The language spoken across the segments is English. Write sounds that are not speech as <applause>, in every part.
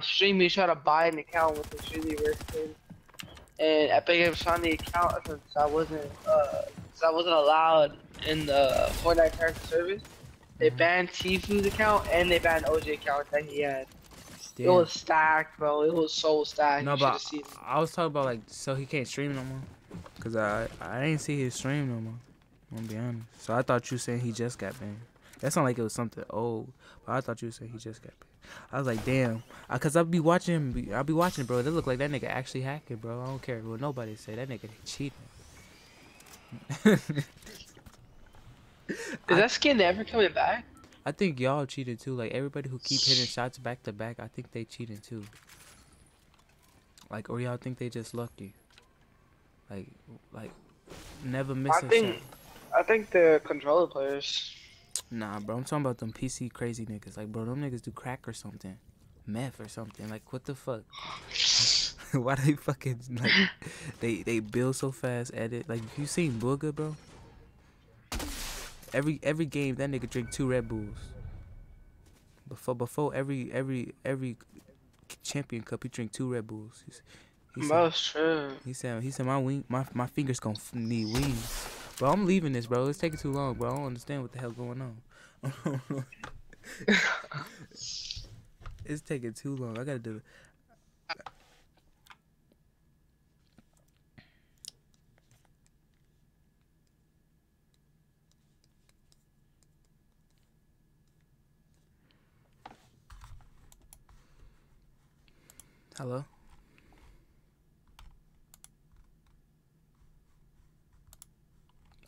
on stream, he tried to buy an account with really rare skin. And Epic Games found the account since I wasn't, uh, since I wasn't allowed in the Fortnite terms of service. They Mhm. banned Tfue's account and they banned OJ account that he had. It was stacked, bro. It was so stacked. No, You but. I was talking about like so he can't stream no more. Cause I I didn't see his stream no more. I'm gonna be honest. So I thought you saying he just got banned. That sounded like it was something old, but I thought you were saying he just got banned. I was like, damn, I, cause I be watching him. be- I be watching, bro. They look like that nigga actually hacking, bro. I don't care what nobody say. That nigga cheating. Is <laughs> that skin ever coming back? I think y'all cheated too. Like everybody who keep hitting shots back to back, I think they cheating too. Like, or y'all think they just lucky? Like, like never miss I a think, shot. I think the controller players. Nah, bro, I'm talking about them PC crazy niggas. Like, bro, them niggas do crack or something, meth or something. Like, what the fuck? <laughs> Why do they fucking like they they build so fast, edit? Like, you seen Bugha, bro? Every every game that nigga drink two Red Bulls. Before before every every every champion cup, he drink two Red Bulls. He's, he said, Most true. he said he said my wing my my fingers gonna need wings. Bro, I'm leaving this, bro. It's taking too long, bro. I don't understand what the hell going on. <laughs> it's taking too long. I gotta do it. Hello?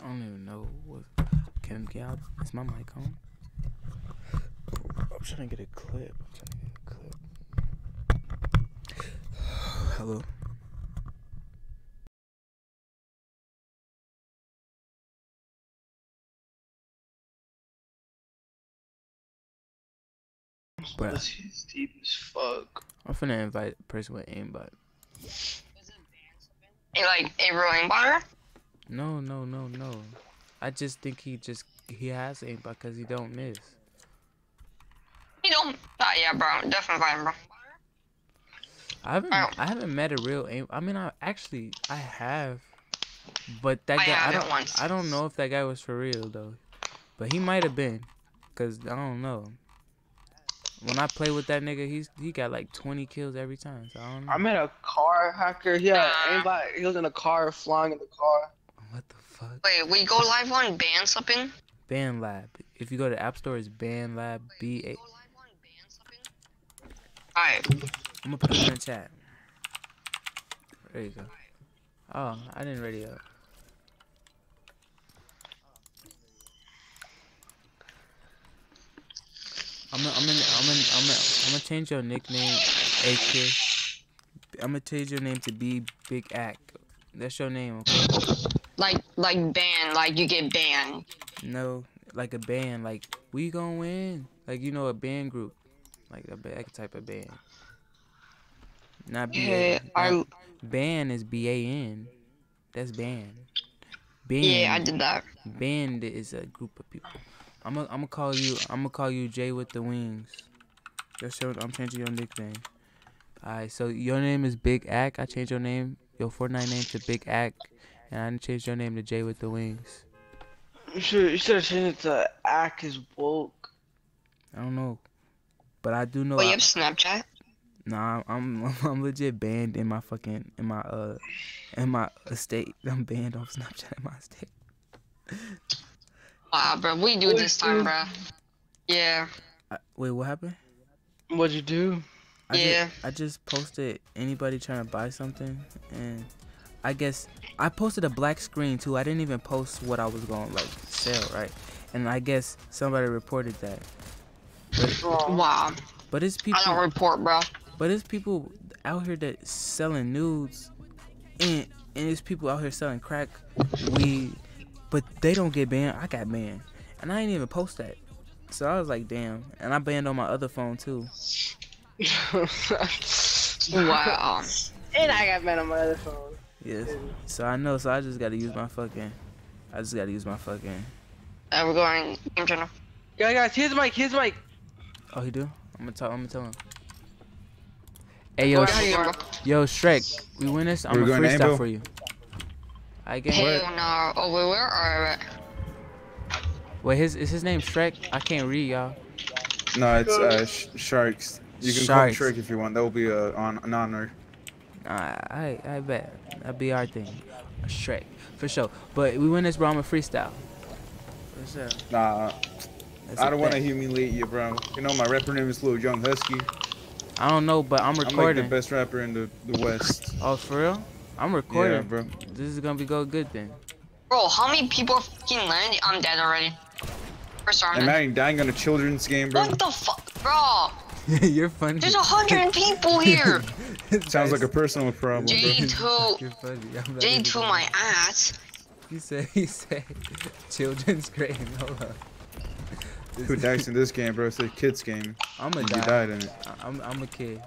I don't even know what can get out. Is my mic on? I'm trying to get a clip. I'm trying to get a clip. <sighs> Hello. Bruh. This is deep as fuck. I'm finna invite a person with aimbot. Hey, like April Angbar? No, no, no, no. I just think he just he has aimbot because he don't miss. You don't. Uh, yeah, bro. Definitely fine, bro. I haven't Oh. I haven't met a real aim. I mean, I actually I have, but that I guy I don't once. I don't know if that guy was for real though, but he might have been, cause I don't know. When I play with that nigga, he's he got like 20 kills every time. So I don't know. I met a car hacker. Yeah, Nah. anybody. He was in a car, flying in the car. What the fuck? Wait, we go live on band slipping? Ban Lab. If you go to App Store, it's Ban Lab B A. Alright. I'm gonna put it in the chat. There you go. Oh, I didn't ready up. I'm gonna, I'm gonna, I'm gonna, I'm gonna, I'm gonna change your nickname, AK. I'm gonna change your name to be Big Ack. That's your name, okay? Like, like ban, like you get banned. No, like a band, like we gonna win, like you know a band group, like a ba- type of band. Not B Yeah. I, Band is B A N. That's band. Band. yeah, I did that. Band is a group of people. I'm gonna I'm gonna call you I'm gonna call you Jay with the wings. That's your I'm changing your nickname. Alright, so your name is Big Ack. I changed your name, your Fortnite name to Big Ack, and I changed your name to Jay with the wings. You should. You should have changed it to act is woke. I don't know, but I do know. Wait, you have Snapchat? Nah, I'm I'm, <laughs> I'm legit banned in my fucking in my uh in my estate. I'm banned off Snapchat in my estate. Wow, bro, we do Wait, this time, dude. bro. Yeah, I, wait, what happened? What'd you do? I Yeah. Just, I just posted anybody trying to buy something, and I guess I posted a black screen too. I didn't even post what I was going to like sell, right? And I guess somebody reported that. But wow. but it's people. I don't report, bro. But it's people out here that selling nudes, and and it's people out here selling crack, weed, but they don't get banned. I got banned, and I didn't even post that. So I was like, damn, and I banned on my other phone too. <laughs> Wow. and I got banned on my other phone. Yes. So I know. So I just gotta use my fucking. I just gotta use my fucking. Uh, we're going game channel. Yeah, guys, here's Mike. Here's Mike. Oh, he do? I'm gonna tell. I'm gonna tell him. Hey yo, Sh- yo Shrek, we win this. I'm We're going to freestyle Ambo? for you. I get. Hell no. Oh, wait, where are Wait, his is his name Shrek? I can't read y'all. No, it's uh, sh- sharks. You can Sharks. call me Shrek if you want. That will be uh, on an honor. Uh, I I bet that'd be our thing, Shrek for sure. But we win this, bro. I'm a freestyle. For sure. Nah, That's I a don't want to humiliate you, bro. You know my rapper name is Lil Young Husky. I don't know, but I'm recording. I'm like the best rapper in the, the West. oh, for real? I'm Yeah, recording. bro. This is gonna be go good then. Bro, how many people are fucking landing? I'm dead already. First And arm. now you're dying on a children's game, bro. What the fuck? Bro, <laughs> You're funny. there's a hundred people <laughs> here. Sounds like a personal problem, bro. J2, <laughs> You're funny. I'm not J2 my ass. He said. He said. Children's grade. Hold up. Who dies in this game, bro? It's a kid's game. I'm a And you died in it. I- I'm I'm a kid.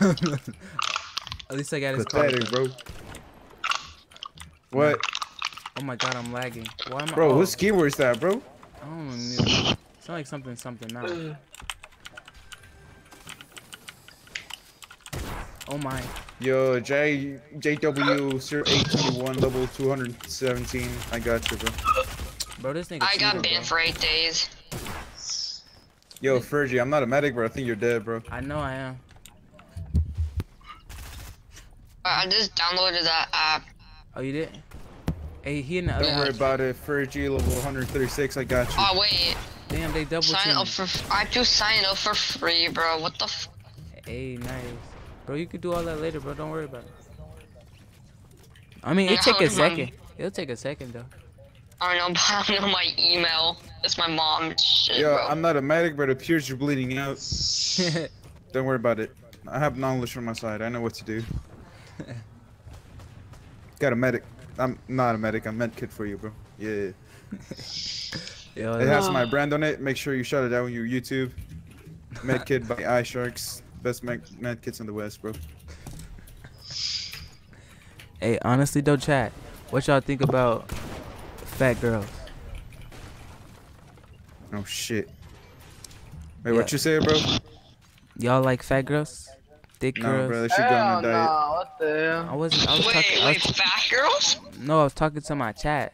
At least I got his card. Pathetic, bro. What? Oh my god, I'm lagging. Why am I? Bro, oh, whose keyword is that, bro? I don't know. It's not like something something now. Oh my. Yo, J JW 0821 level 217. I got you, bro. Bro, this nigga. I got cheated, banned bro. for eight days. Yo, Fergie, I'm not a medic, bro. I think you're dead, bro. I know I am. Uh, I just downloaded that app. Oh, you did? Hey, he in the other Don't worry about it. Fergie, level 136. I got you. Oh wait, Damn, they double sign up for. I just signed up for free, bro. What the? F Hey, nice. Bro, you could do all that later, bro. Don't worry about it. I mean, it take a how much second. It'll take a second though. I don't know, but I don't know my email. It's my mom's shit, Yo, bro. I'm not a medic, but it appears you're bleeding out. <laughs> Don't worry about it. I have knowledge from my side. I know what to do. <laughs> Got a medic. I'm not a medic. I'm med medkit for you, bro. Yeah. <laughs> Yo, It has my <sighs> brand on it. Make sure you shout it out on your YouTube. Medkit by iSharks. Best med medkits in the West, bro. hey, honestly though, chat, what y'all think about fat girls? Oh shit. Wait, Yeah. what you say, bro? Y'all like fat girls? Thick No, girls? bro. They should go Hell on a diet. no, what the hell? I wasn't. I was wait, talking. I was, fat girls? no, I was talking to my chat.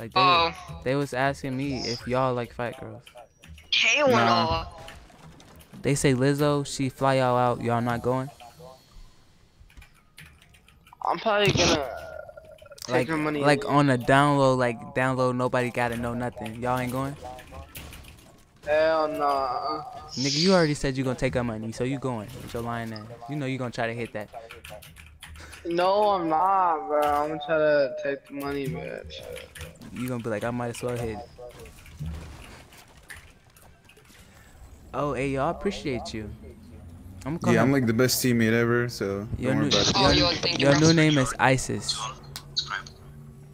Like they, Oh, they was asking me if y'all like fat girls. hell Nah. They say Lizzo, she fly y'all out. Y'all not going? I'm probably gonna take Like, her money. like on a download, like download. Nobody gotta know nothing. Y'all ain't going? Hell no. Nigga, you already said you gonna take her money, so you going with your lying ass. You know you gonna try to hit that. No, I'm not, bro. I'm gonna try to take the money, bitch. You gonna be like, I might as well hit. It. Oh, hey, y'all appreciate you. I'm Yeah, I'm like the best teammate ever, so Your new. Oh, your, yo, thank you, your new name is ISIS.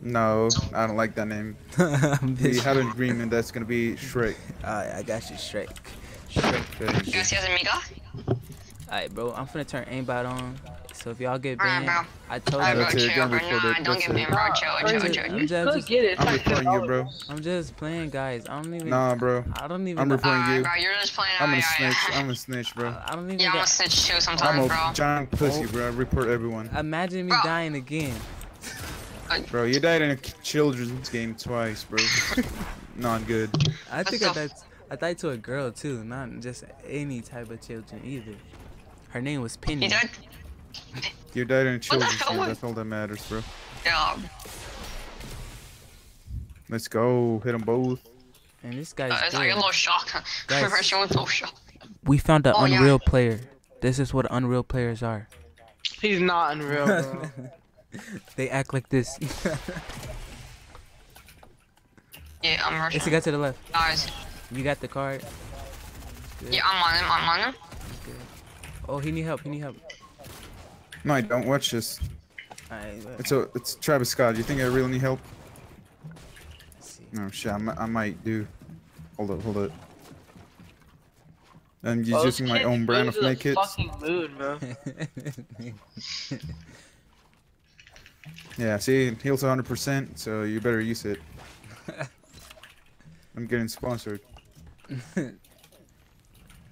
No, I don't like that name. <laughs> We just- had an agreement that's gonna be Shrek. <laughs> Alright, I got you straight. Straight. Okay. Gracias, amiga. Alright, bro, I'm finna turn aimbot on. So if y'all get banned, bro. I told Alright, you. bro, That's it, chill, bro. Nah, it, don't that's get me, bro. Chill, chill, chill. I'm You just- get it. I'm like recording you, bro. I'm just playing, guys. I don't even. Nah, bro. I don't even. I'm reporting Alright, you. bro, you're just playing. I'm a alright, snitch. I'm a snitch, bro. I don't even. Yeah, I'm a got, snitch too I'm a bro. giant pussy, oh. bro. I report everyone. imagine me dying again. Uh, bro, you died in a k- children's game twice, bro. <laughs> Not good. I think I died. I died to a girl too, not just any type of children either. Her name was Penny. You died in a children's hell game. That's all that matters, bro. Yeah. Let's go. Hit them both. And this guy's Uh, it's like a little shock. Guys. <laughs> Impression was little shock. We found an Oh, yeah. unreal player. This is what unreal players are. He's not unreal, bro. <laughs> they act like this. <laughs> Yeah, I'm it's the guy to the left. Guys. You got the card. Yeah, I'm on him. I'm on him. Oh, he need help. He need help. No, I don't. Watch this. Alright, let- It's a. It's Travis Scott. Do You think I really need help? let's. No shit. I, mi- I might do. Hold up. Hold up. I'm just Bro, using my own brand of goes to the. Fucking mood, bro. <laughs> Yeah, see, it heals 100%, so you better use it. <laughs> I'm getting sponsored. <laughs>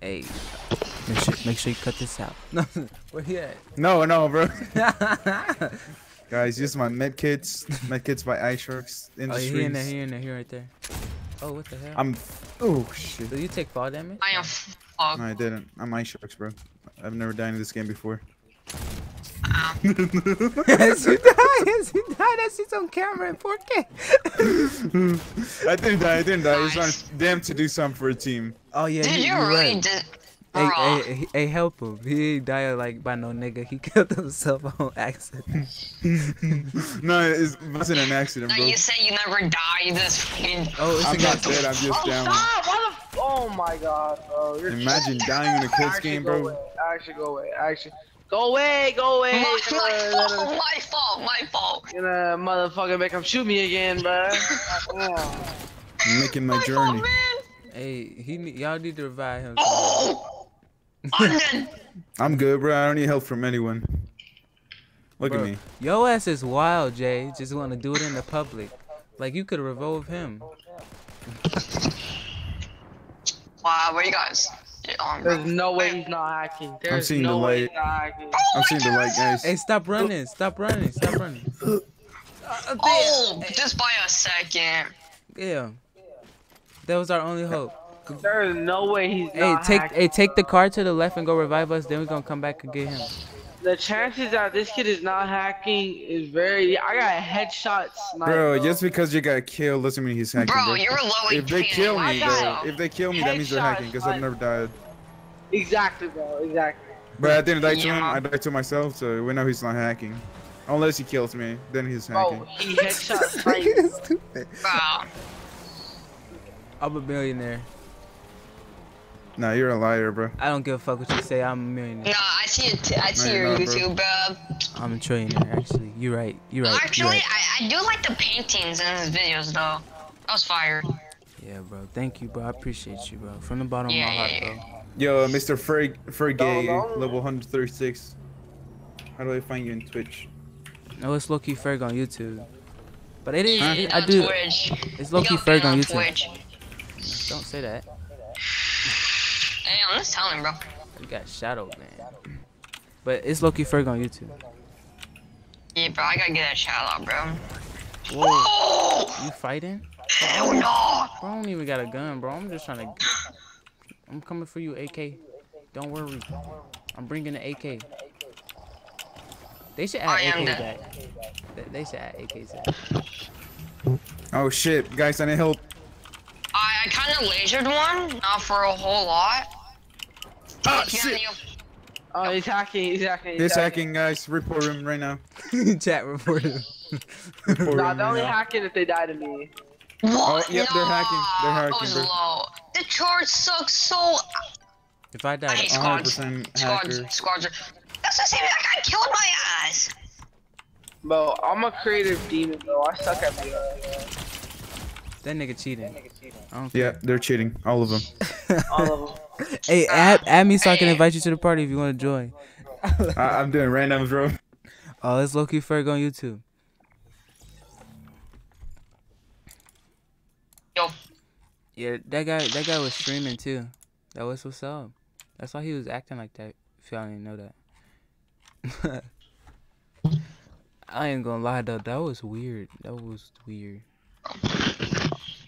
hey, Make sure, make sure you cut this out. No, <laughs> where he at? No, no, bro. <laughs> Guys, this is my med kits. Med kits by iSharks oh, he in there, Industries. he in there, he right there. Oh, what the hell? I'm. Oh shit. Do you take fall damage? I am fucked. No, I didn't. I'm iSharks, bro. I've never died in this game before. <laughs> yes, you died. Yes, you died. I see on camera in 4K. I didn't die. I didn't die. It's Nice. on them to do something for a team. Oh yeah, Did you, you you really right. did? Hey, Bruh. hey, hey, hey, help him. He ain't die like by no nigga. He <laughs> killed himself on accident. <laughs> no, it wasn't an accident, Now bro. you say you never die this fucking. Oh, it's I'm not dead. I'm <laughs> just Oh, down. stop! Why the Oh my god, bro. You're Imagine dying in a kids game, bro. away. Actually, go away. Actually, go away. Go away. My, You're my fault, my fault, my fault. You're gonna motherfucker make him shoot me again, bro. I'm making my My fault, journey. man. Hey, he y'all need to revive him. Oh! I'm dead. I'm good, bro. I don't need help from anyone. Look Bro, at me. Yo ass is wild, Jay. Just want to do it in the public. Like you could revolve him. Wow, where you guys? On. There's no way he's not hacking. There's seeing no the way light. he's not hacking. I'm seeing the light, guys. Hey, stop running! Stop running! Stop running! Oh, just by a second. Yeah, that was our only hope. There's no way he's Hey, not take hacking. hey take the car to the left and go revive us. Then we're gonna come back and get him. The chances that this kid is not hacking is very. I got headshots. Bro, just because you got killed doesn't mean he's hacking, Bro, bro. you're low If they kill me, I though, got so- if they kill me, that means they're hacking because I've never died. exactly, bro. Exactly. But I didn't die to him. I died to myself, so we know he's not hacking. Unless he kills me, then he's hacking. Bro, he headshot sniped. <laughs> Stupid. Bro, I'm a millionaire. Nah, you're a liar, bro. I don't give a fuck what you say. I'm a millionaire. no, I see it. I see No, your not. YouTube, bro. I'm a trillionaire. Actually, you're right. You're right. you're Actually, right. I, I do like the paintings in his videos, though. That was fire. Yeah, bro. Thank you, bro. I appreciate you, bro. From the bottom Yeah, of my heart, yeah, bro. Yo, Mr. Ferg, Fergay, No, no. level 136. How do I find you in Twitch? No, it's Loki Ferg on YouTube. But it is. Yeah, it- I do. Twitch. It's low key Yo, been Ferg on YouTube. Twitch. Don't say that. Hey, I'm just telling, bro. You got shadow, man. But it's Loki Ferg on YouTube. Yeah, bro, I gotta get that shout out, bro. Whoa, Oh! you fighting? Hell no! Bro, I don't even got a gun, bro. I'm just trying to. I'm coming for you, AK. Don't worry. I'm bringing the AK. They should I add am AKs dead. back. They- They should add AKs back. Oh shit, guys, I need help. I, I kind of lasered one, not for a whole lot. Ah, yeah, shit. Oh, he's hacking. He's hacking. He's hacking, guys. Report him right now. <laughs> Chat report him. <laughs> Report Nah, they're only now. hacking if they die to me. What? Oh, yep, they're hacking. They're hacking, I was bro. low. The charge sucks so. If I I die, hate squads. 100% Squads. hacker. Squads. are- That's the same. That guy killed my ass. Bro, I'm a creative demon, though. I suck at VR. That nigga cheating. Yeah, they're cheating. All of them. <laughs> All of them. <laughs> Hey, add, add me so I can invite you to the party if you want to join. I- I'm doing randoms, bro. <laughs> Oh, it's Loki Ferg on YouTube. Yo, Yeah, that guy that guy was streaming too. That was what's up. That's why he was acting like that. If y'all didn't know that. I ain't gonna lie though, that was weird. That was weird.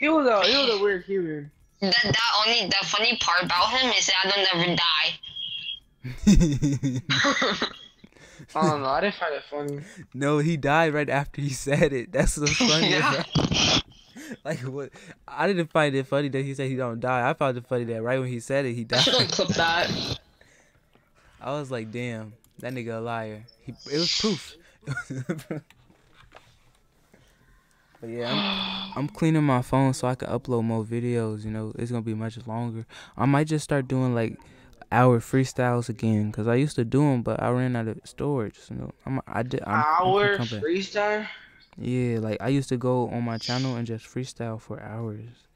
He was a he was a weird human. that that only the funny part about him is that I don't never die. <laughs> I don't know. I didn't find it funny. no, he died right after he said it. That's what's <laughs> funny. Yeah. about- <laughs> like what? I didn't find it funny that he said he don't die. I found it funny that right when he said it, he died. I died. should have clipped that. I was like, damn, that nigga a liar. He, it was proof. But yeah, I'm, <gasps> I'm cleaning my phone so I can upload more videos. You know, it's gonna be much longer. I might just start doing like hour freestyles again because I used to do them, but I ran out of storage. You know, I'm I did. I'm, I'm Hour back. freestyle. Yeah, like I used to go on my channel and just freestyle for hours.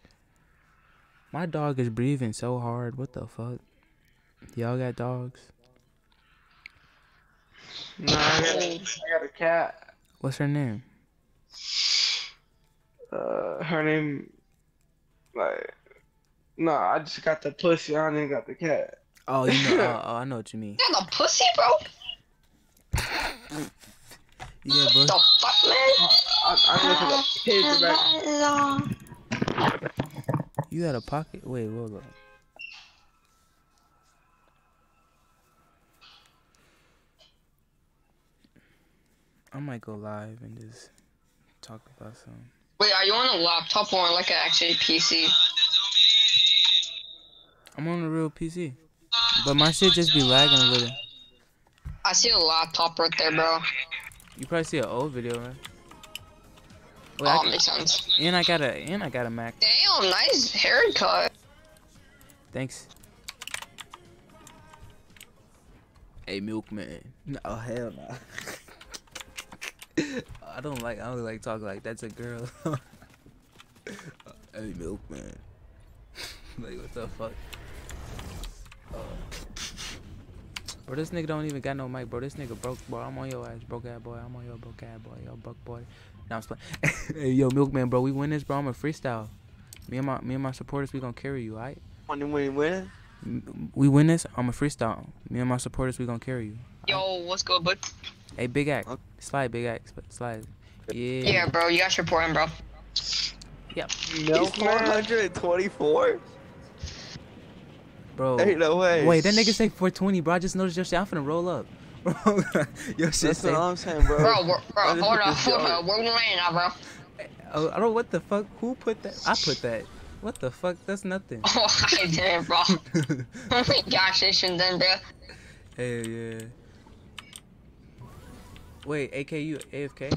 My dog is breathing so hard. What the fuck? Y'all got dogs? No, I got, I got a cat. What's her name? Uh, her name, like, no, I just got the pussy. I don't even got the cat. Oh, you know. <laughs> oh, oh, I know what you mean. You're the pussy, bro. <laughs> Yeah, bro. The fuck, man? I, I look at the page back. You had a pocket. Wait, hold up. I might go live and just talk about something. Wait, are you on a laptop or like an actual PC? I'm on a real PC, but my shit just be lagging a little. I see a laptop right there, bro. You probably see an old video, right? Wait, Oh, can- makes sense. and I got a and I got a Mac. Damn, nice haircut. Thanks. Hey, milkman. No, hell no. <laughs> I don't like. I don't like talking like that's a girl. <laughs> hey, milkman. like what the fuck? Uh, bro, this nigga don't even got no mic, bro. This nigga broke, bro. I'm on your ass, broke ass boy. I'm on your broke ass boy, yo, broke boy. Now I'm just playing. <laughs> hey, yo, milkman, bro. We win this, bro. I'm a freestyle. Me and my me and my supporters, we gonna carry you, alright? When when when? We win this, I'm a freestyle. Me and my supporters, we gonna carry you. Yo, what's good, bud? Hey, big act, Okay. slide, big act, sp- slide. Yeah. Yeah, bro, you got your point, bro. Milk He's 424. bro. Ain't no way. Wait, that nigga say 420, bro. I just noticed your shit. I'm finna roll up. <laughs> Bro, your shit That's say. what I'm saying, bro. Bro, we're, bro, hold on, hold yours? on. Where we laying now, bro? Oh, I don't know what the fuck. Who put that? I put that. What the fuck? That's nothing. <laughs> Oh, I did, bro. Oh <laughs> my gosh, this shit then, bro. Hell yeah. Wait, AKU AFK?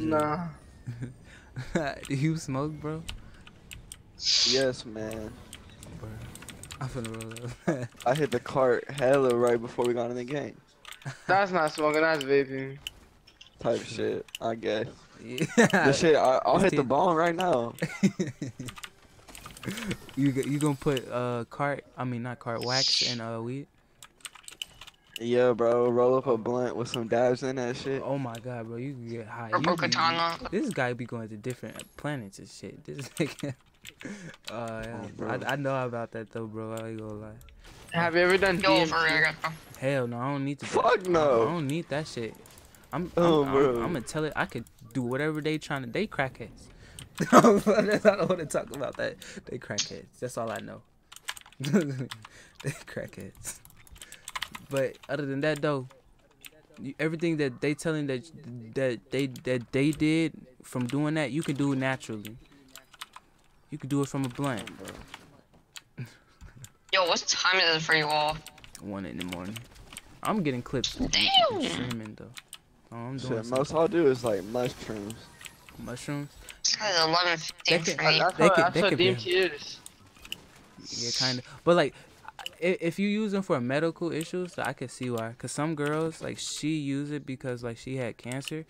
Nah. Do <laughs> you smoke, bro? Yes, man. Bro, I'm finna roll up. <laughs> I hit the cart hella right before we got in the game. That's not smoking, that's vaping. Type shit, I guess. yeah. The shit, I, I'll hit the Fifteen. ball right now. <laughs> you g- you gonna put uh cart? I mean not cart wax and uh weed. Yeah, bro. Roll up a blunt with some dabs in that shit. Oh my god, bro, you can get high. Or You bro be- katana. This guy be going to different planets and shit. This <laughs> nigga. Uh, yeah. Oh. I, I know about that though, bro. I ain't gonna lie. Have you ever done Yo, DMT? Hell no, I don't need to. Fuck no. I don't need that shit. I'm, Oh, I'm, bro. I'm, I'm gonna tell it. I could do whatever they trying to. They crackheads. <laughs> I don't want to talk about that. They crackheads. That's all I know. <laughs> they crackheads. But other than that, though, you, everything that they telling that that they that they did from doing that, you can do it naturally. You can do it from a blunt. Bro. <laughs> Yo, what time is it for you all? One in the morning. I'm getting clips. Damn. Streaming though. Oh, I'm doing Shit, something. most I'll do is like mushrooms. mushrooms. It's 11 They 15 can- for me. That's They what, could- that's they what could be- is. Yeah, kind of. But like, i- if you use them for medical issues, I could see why. Cause some girls like she used it because like she had cancer,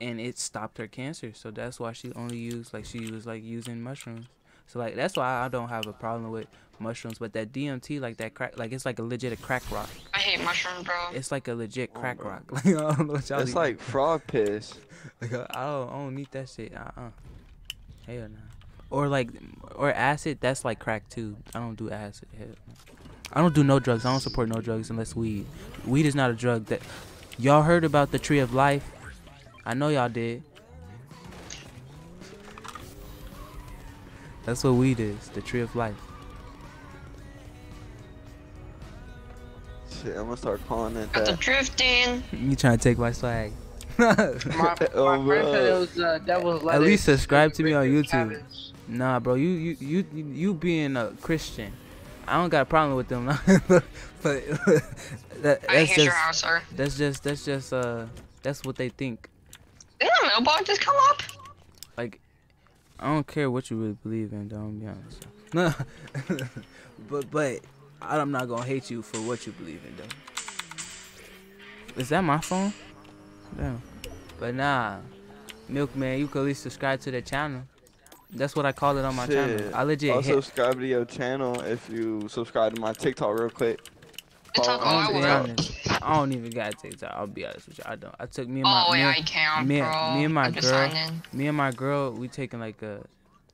and it stopped her cancer. So that's why she only used like she was like using mushrooms. So like that's why I don't have a problem with mushrooms. But that DMT, like that crack, like it's like a legit a crack rock. I hate mushrooms, bro. It's like a legit crack bro. rock. <laughs> Like I don't know what y'all. It's be- like <laughs> frog piss. Like, I I don't, I don't need that shit. Uh uh Hell no. Or like, or acid. That's like crack too. I don't do acid. Hell. no. I don't do no drugs. I don't support no drugs unless weed. Weed is not a drug. That y'all heard about the tree of life. I know y'all did. That's what weed is. The tree of life. Shit, I'm gonna start calling it Got the that. drifting. You trying to take my swag? <laughs> My, my Oh, friend <laughs> said it was uh, devil's At lettuce. least subscribe to me on YouTube. cabbage. Nah, bro, you you you you you being a Christian, I don't got a problem with them. <laughs> but that, that's your just house, sir. that's just that's just uh that's what they think. Didn't the mailbox just come up? Like, I don't care what you really believe in. Don't be honest. No, <laughs> but but I'm not gonna hate you for what you believe in, though. Is that my phone? Damn. But nah, Milkman, you could at least subscribe to the channel. That's what I call it on my channel. I legit I'll hit. subscribe to your channel if you subscribe to my TikTok real quick. It's Follow- all I'm I gonna be will. honest. I don't even got TikTok. I'll be honest with you. I don't. I took me and my Oh, me, yeah, I and- can, me, bro. me and my I'm girl, me and my girl, we taking like a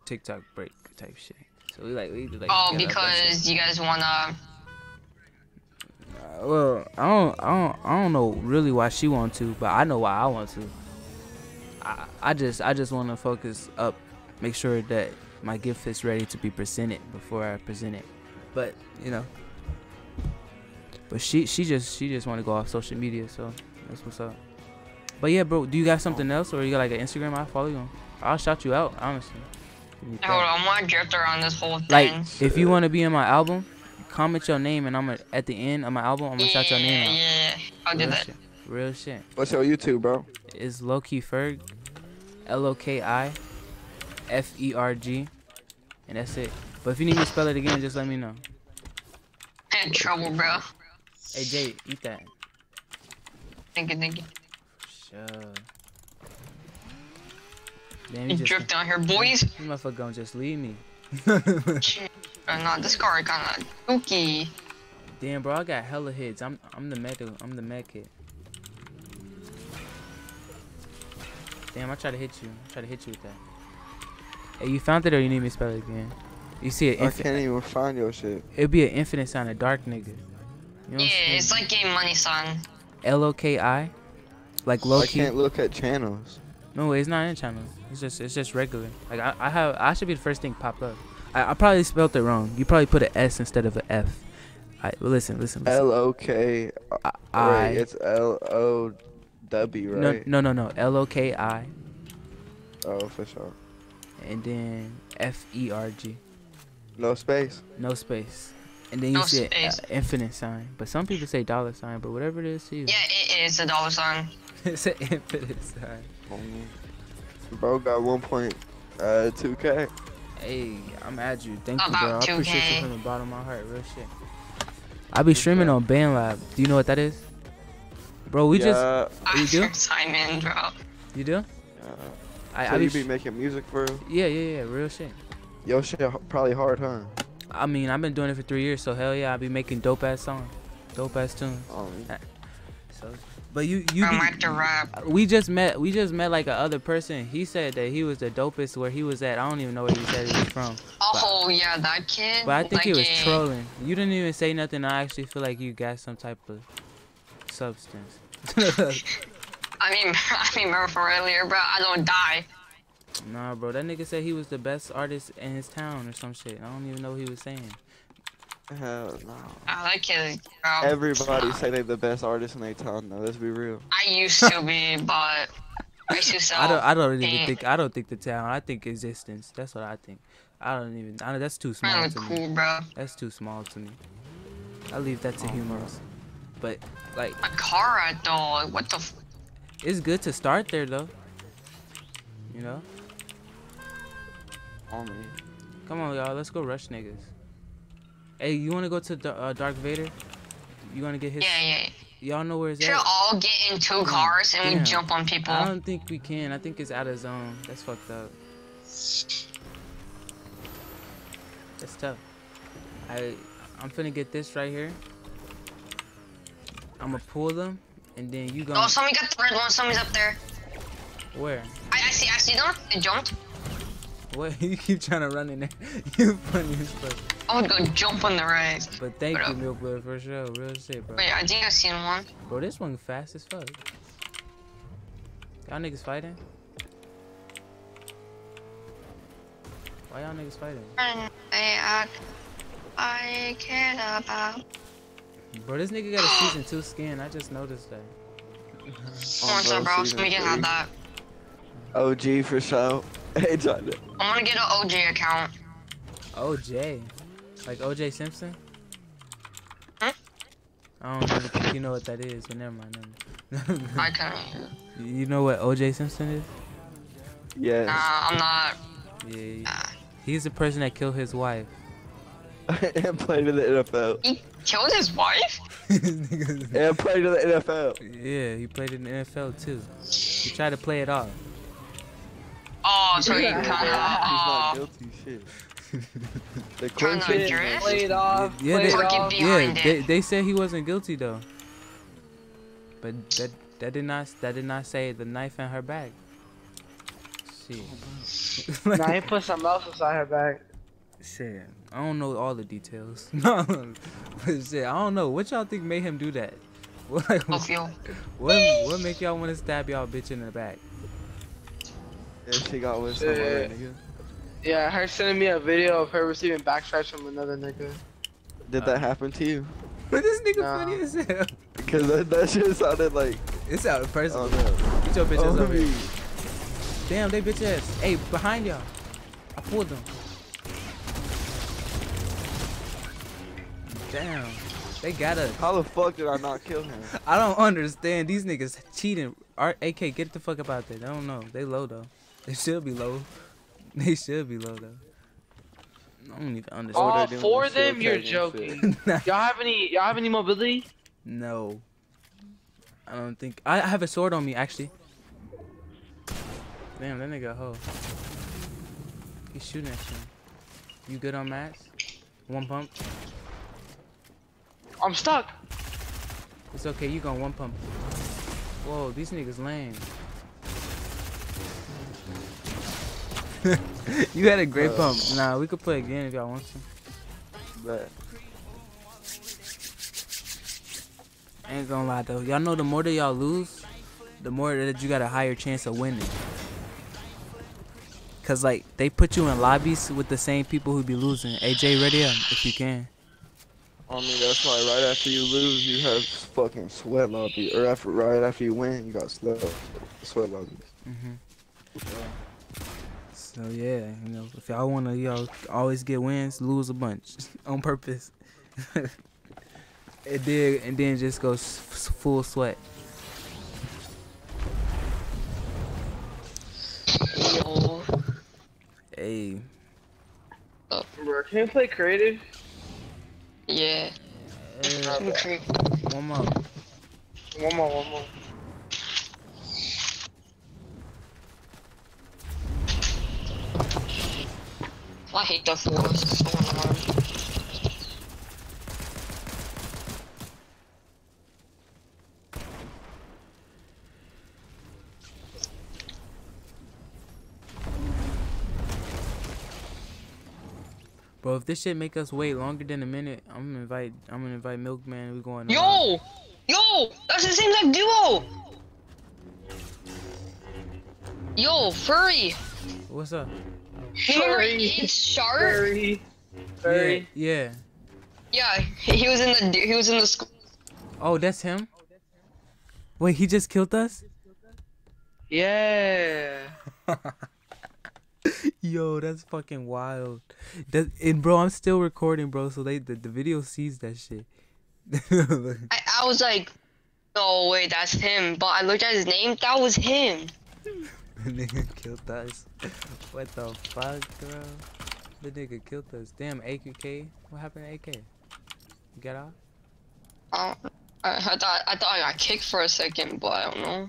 TikTok break type shit. So we like we do, like Oh, get our best shit. because you guys wanna. Uh, well, I don't, I don't, I don't know really why she want to, but I know why I want to. I, I just, I just want to focus up, make sure that my gift is ready to be presented before I present it. But you know, but she, she just, she just want to go off social media, so that's what's up. But yeah, bro, do you got something else, or you got like an Instagram I follow you on? I'll shout you out, honestly. You Hold on, I'm gonna drift around this whole thing. Like, if you want to be in my album, comment your name, and I'm gonna at the end of my album, I'm gonna shout your name out. yeah, I'll do Real that. shit. Real shit. What's your YouTube, bro? It's Loki Ferg, L O K I F E R G, and that's it. But if you need me to spell it again, just let me know. I had trouble, bro. Hey Jay, eat that. Thank you, thank you. Sure. Damn, You you just drift down here, boys. this motherfucker gonna just leave me. <laughs> <laughs> Shit. This car kinda spooky. Damn, bro, I got hella hits. I'm I'm the med I'm the med kit. Damn, I try to hit you. I try to hit you with that. Hey, you found it or you need me to spell it again? You see it? I can't even find your shit. It'd be an infinite sign, a dark nigga. You know Yeah, it's like getting money, son. L O K I, like low I key. can't look at channels. No, it's not in channels. It's just it's just regular. Like I, I have I should be the first thing pop up. I, I probably spelled it wrong. You probably put an S instead of an F. I well, listen, listen, listen. L O K. I, I Wait, it's L O W, no right? no no no L O K I Oh, for sure. And then F E R G. No space. No space. And then you No see uh, an infinite sign. But some people say dollar sign, but whatever it is to you. Yeah, it is a dollar sign. <laughs> it's an infinite sign. Mm-hmm. Bro got 1.2k. Uh, hey, I'm at you. Thank you, About bro. I appreciate 2K. you from the bottom of my heart. Real shit. I be streaming on BandLab. Do you know what that is? Bro, we just yeah, You do? <laughs> I sign bro. you do? yeah. I, So I be, you sh- be making music for real? yeah yeah yeah real shit. Yo, shit probably hard, huh? I mean I've been doing it for three years, so hell yeah, I be making dope ass songs, dope ass tunes. Um, So, but you you I'm be, like to rap. we just met we just met like a other person. He said that he was the dopest where he was at. I don't even know where he said he was from. Oh yeah, that kid. But I think like he was a- trolling. You didn't even say nothing. I actually feel like you got some type of substance. <laughs> <laughs> I mean, <laughs> I mean, remember from earlier, bro. I don't die. nah, bro. That nigga said he was the best artist in his town or some shit. I don't even know what he was saying. hell no. I like kid, bro. Everybody say they the best artist in their town. Now let's be real. I used to be, but I used to sell. <laughs> I don't. I don't even think. I don't think the town. I think existence. That's what I think. I don't even. I don't, that's too small Kinda to me. bro. That's too small to me. I leave that to oh, humans. But like, A car ride though. What the? F- it's good to start there though. You know. On me. Come on, y'all. Let's go rush niggas. Hey, you wanna go to Da- uh, Dark Vader? You wanna get his? yeah, yeah. Y'all know where it's Should at? all get in two cars and Damn. we jump on people. I don't think we can. I think it's out of zone. That's fucked up. That's tough. I I'm finna get this right here. I'ma pull them, and then you Oh, gonna somebody got the red one. Somebody's up there. where? I, I see. I see them. They jumped. What? <laughs> you keep trying to run in there. <laughs> you funny as fuck. I would go jump on the right. But thank What uh, you, up? Milk Blood, for sure. Real shit, bro. Wait, I think I seen one. Bro, this one fast as fuck. Y'all niggas fighting? Why y'all niggas fighting? They act I care about. Bro, this nigga got a season two skin. I just noticed that. <laughs> What's bro, up, bro? season Somebody can have that. OG for sure. <laughs> Hey, John. I'm gonna get an OJ account. OJ. Like OJ Simpson? Huh? I don't even think you know what that is, but never mind. Never mind. I <laughs> can't. you know what OJ Simpson is? Yes. Nah, I'm not. Yeah, yeah. Nah. He's the person that killed his wife. <laughs> and played in the NFL. He killed his wife? Niggas- <laughs> And played in the NFL. yeah, he played in the NFL too. He tried to play it off. Oh, so he Yeah. kinda. He's not guilty. Shit. The Kinda Quincy. Played off. Yeah, played they- it off. Yeah, they, they said he wasn't guilty though. But that that did not that did not say the knife in her back. Shit. Nah, he <laughs> put something else inside her bag. Shit, I don't know all the details. <laughs> No, but shit, I don't know. What y'all think made him do that? <laughs> What, like, what, what make y'all want to stab y'all bitch in the back? Yeah, she got with some other nigga. Yeah, her sending me a video of her receiving backstabs from another nigga. Did that happen to you? <laughs> But this nigga Nah. funny as hell. Because that, that shit sounded like. It's out Oh personal. no. Get your bitch ass Oh, over here. Oh, Damn, they bitch ass. Hey, behind y'all. I pulled them. Damn. They gotta. How the fuck did I not kill him? <laughs> I don't understand. These niggas cheating. Art AK, get the fuck up out there. I don't know. They low though. They should be low. <laughs> They should be low though. I don't even Oh, understand. All doing four the of them, you're tag and joking. y'all have any? Y'all have any mobility? no. I don't think. I I have a sword on me actually. Damn, that nigga a hoe. He's shooting at you. You good on mats? One pump? I'm stuck. It's okay, you gon' one pump. Whoa, these niggas lame. <laughs> you had a great Uh, pump. Nah, we could play again if y'all want to. But I ain't gonna lie though. Y'all know the more that y'all lose, the more that you got a higher chance of winning. Cause like they put you in lobbies with the same people who be losing. AJ, ready up if you can. I mean, that's why right after you lose, you have fucking sweat lobby, or after right after you win, you got sweat sweat lobbies. Mm-hmm. So yeah, you know, if y'all wanna y'all always get wins, lose a bunch <laughs> on purpose. <laughs> and then and then just go s- s- full sweat. Yo. Hey, uh, Bro, can you play creative? Yeah. uh, I'm one more. One more, one more. I hate the force. So annoying. Bro, if this shit make us wait longer than a minute, I'm gonna invite I'm gonna invite Milkman. We going. Uh, Yo! Yo! That's the same like duo! Yo, Furry! What's up? You Furry. it's Shark? Furry. Furry. Yeah, yeah. Yeah, he was in the he was in the school. Oh, that's him. Wait, he just killed us? Yeah. <laughs> <laughs> Yo, that's fucking wild. That and bro, I'm still recording, bro. So they the, the video sees that shit. <laughs> I, I was like, no wait, that's him. But I looked at his name, that was him. <laughs> The nigga killed us. What the fuck, bro? The nigga killed us. Damn, AQK. What happened to AK? You got off? I, I, I thought I thought I got kicked for a second, but I don't know.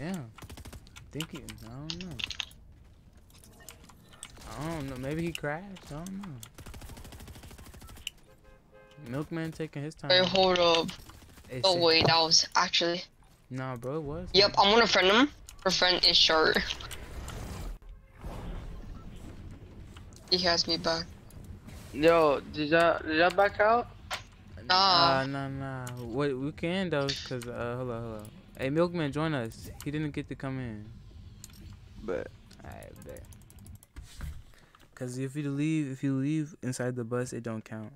Yeah. I Think he, I don't know. I don't know. Maybe he crashed. I don't know. Milkman taking his time. Wait, hold up. Hey, Oh wait, that was actually. Nah, bro, it was. Yep, I'm gonna friend him. Her friend is short. He has me back. Yo, did y'all did y'all back out? Nah, nah, nah. What we can though, cause uh, hold on, hold on. Hey, Milkman, join us. He didn't get to come in. But Alright, bet. Cause if you leave, if you leave inside the bus, it don't count.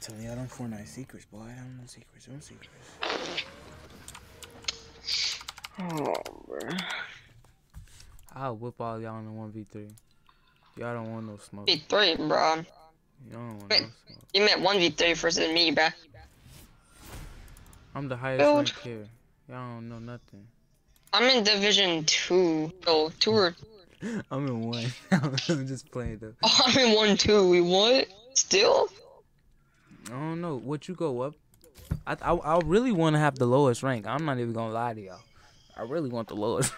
Tell me I don't Fortnite secrets, boy. I don't know secrets. Don't secrets. Oh, bro. I'll whip all y'all in a one v three. Y'all don't want no smoke. V three, bro. Y'all don't want no Wait. smoke. You meant one v three versus me, bro. I'm the highest Build. rank here. Y'all don't know nothing. I'm in division two. No, two or <laughs> I'm in one. <laughs> I'm just playing though. oh, I'm in one two. We what? Still? I don't know. What you go up? I I, I really want to have the lowest rank. I'm not even gonna lie to y'all. I really want the lowest.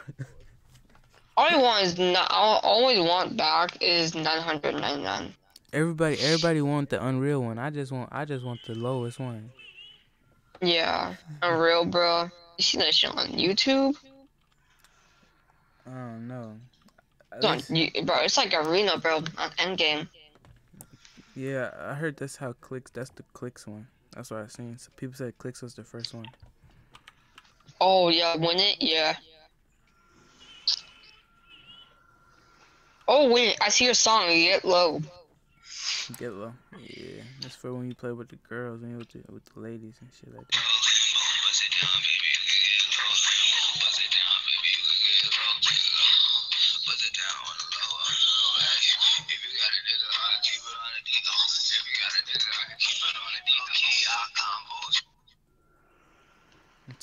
<laughs> All I want is not. I want back is 999. everybody everybody want the unreal one. I just want I just want the lowest one. Yeah, unreal, bro. You see that shit on YouTube? I don't know. at Don't, least- you, bro, it's like arena, bro. On endgame. yeah, I heard that's how clicks. That's the clicks one. That's what I've seen. So people said clicks was the first one. Oh yeah, win it, yeah. Oh wait, I see your song. Get low. Get low. Yeah, that's for when you play with the girls and with the with the ladies and shit like that.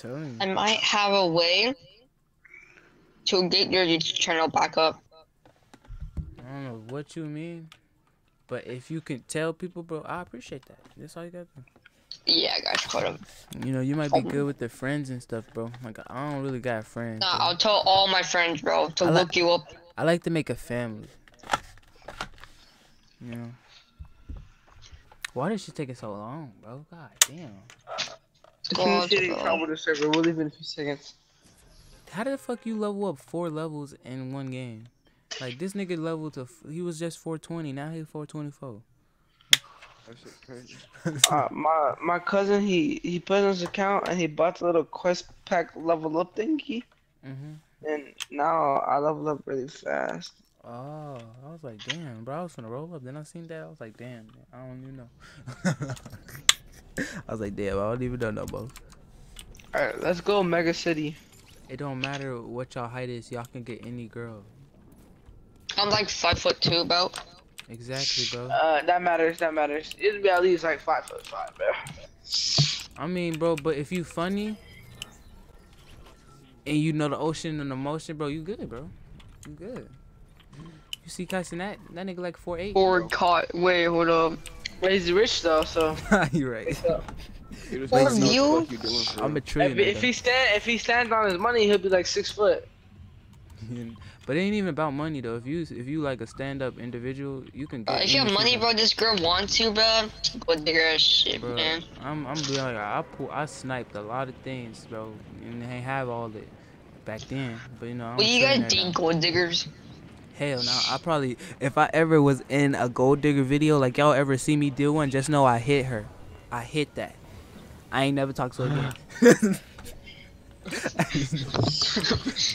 Telling you. I might have a way to get your YouTube channel back up. I don't know what you mean, but if you can tell people, bro, I appreciate that. That's all you got. to do. Yeah, guys, hold up. You know, you might be good um, with the friends and stuff, bro. Like I don't really got friends. Nah, bro. I'll tell all my friends, bro, to I like- look you up. I like to make a family. You know. Why did she take it so long, bro? God damn. As soon as you get in trouble the server, we'll leave in a few seconds. How the fuck you level up four levels in one game? Like this nigga leveled to he was just 420, now he's 424. That shit crazy. <laughs> Uh, my my cousin, he he put in his account and he bought the little quest pack level up thingy, Mhm. and now I level up really fast. Oh, I was like, damn, bro. I was gonna roll up. Then I seen that. I was like, damn, I don't even know. <laughs> <laughs> I was like, damn, I don't even know no more. All right, let's go Mega City. It don't matter what y'all height is. Y'all can get any girl. I'm like five foot two, bro. Exactly, bro. Uh, that matters. That matters. It'd be at least like five foot five, bro. I mean, bro, but if you funny and you know the ocean and the motion, bro, you good, bro. You good. You see Kyson that that nigga like four eight. Forward caught. Wait, hold up. But he's rich though, so <laughs> You're right. You just Well, you- fuck you doing I'm a real. if, if he stand if he stands on his money, he'll be like six foot. <laughs> but it ain't even about money though. If you if you like a stand up individual, you can get. Uh, if you have money, bro, this girl wants you, bro. Go digger ass shit, Bro, man. I'm I'm be like I pull, I sniped a lot of things, bro, and they ain't have all it back then. But you know, I'm Well, you trillionaire guys now. gold diggers. Hell no, I probably if I ever was in a gold digger video, like y'all ever see me do one, just know I hit her. I hit that. I ain't never talked to her again.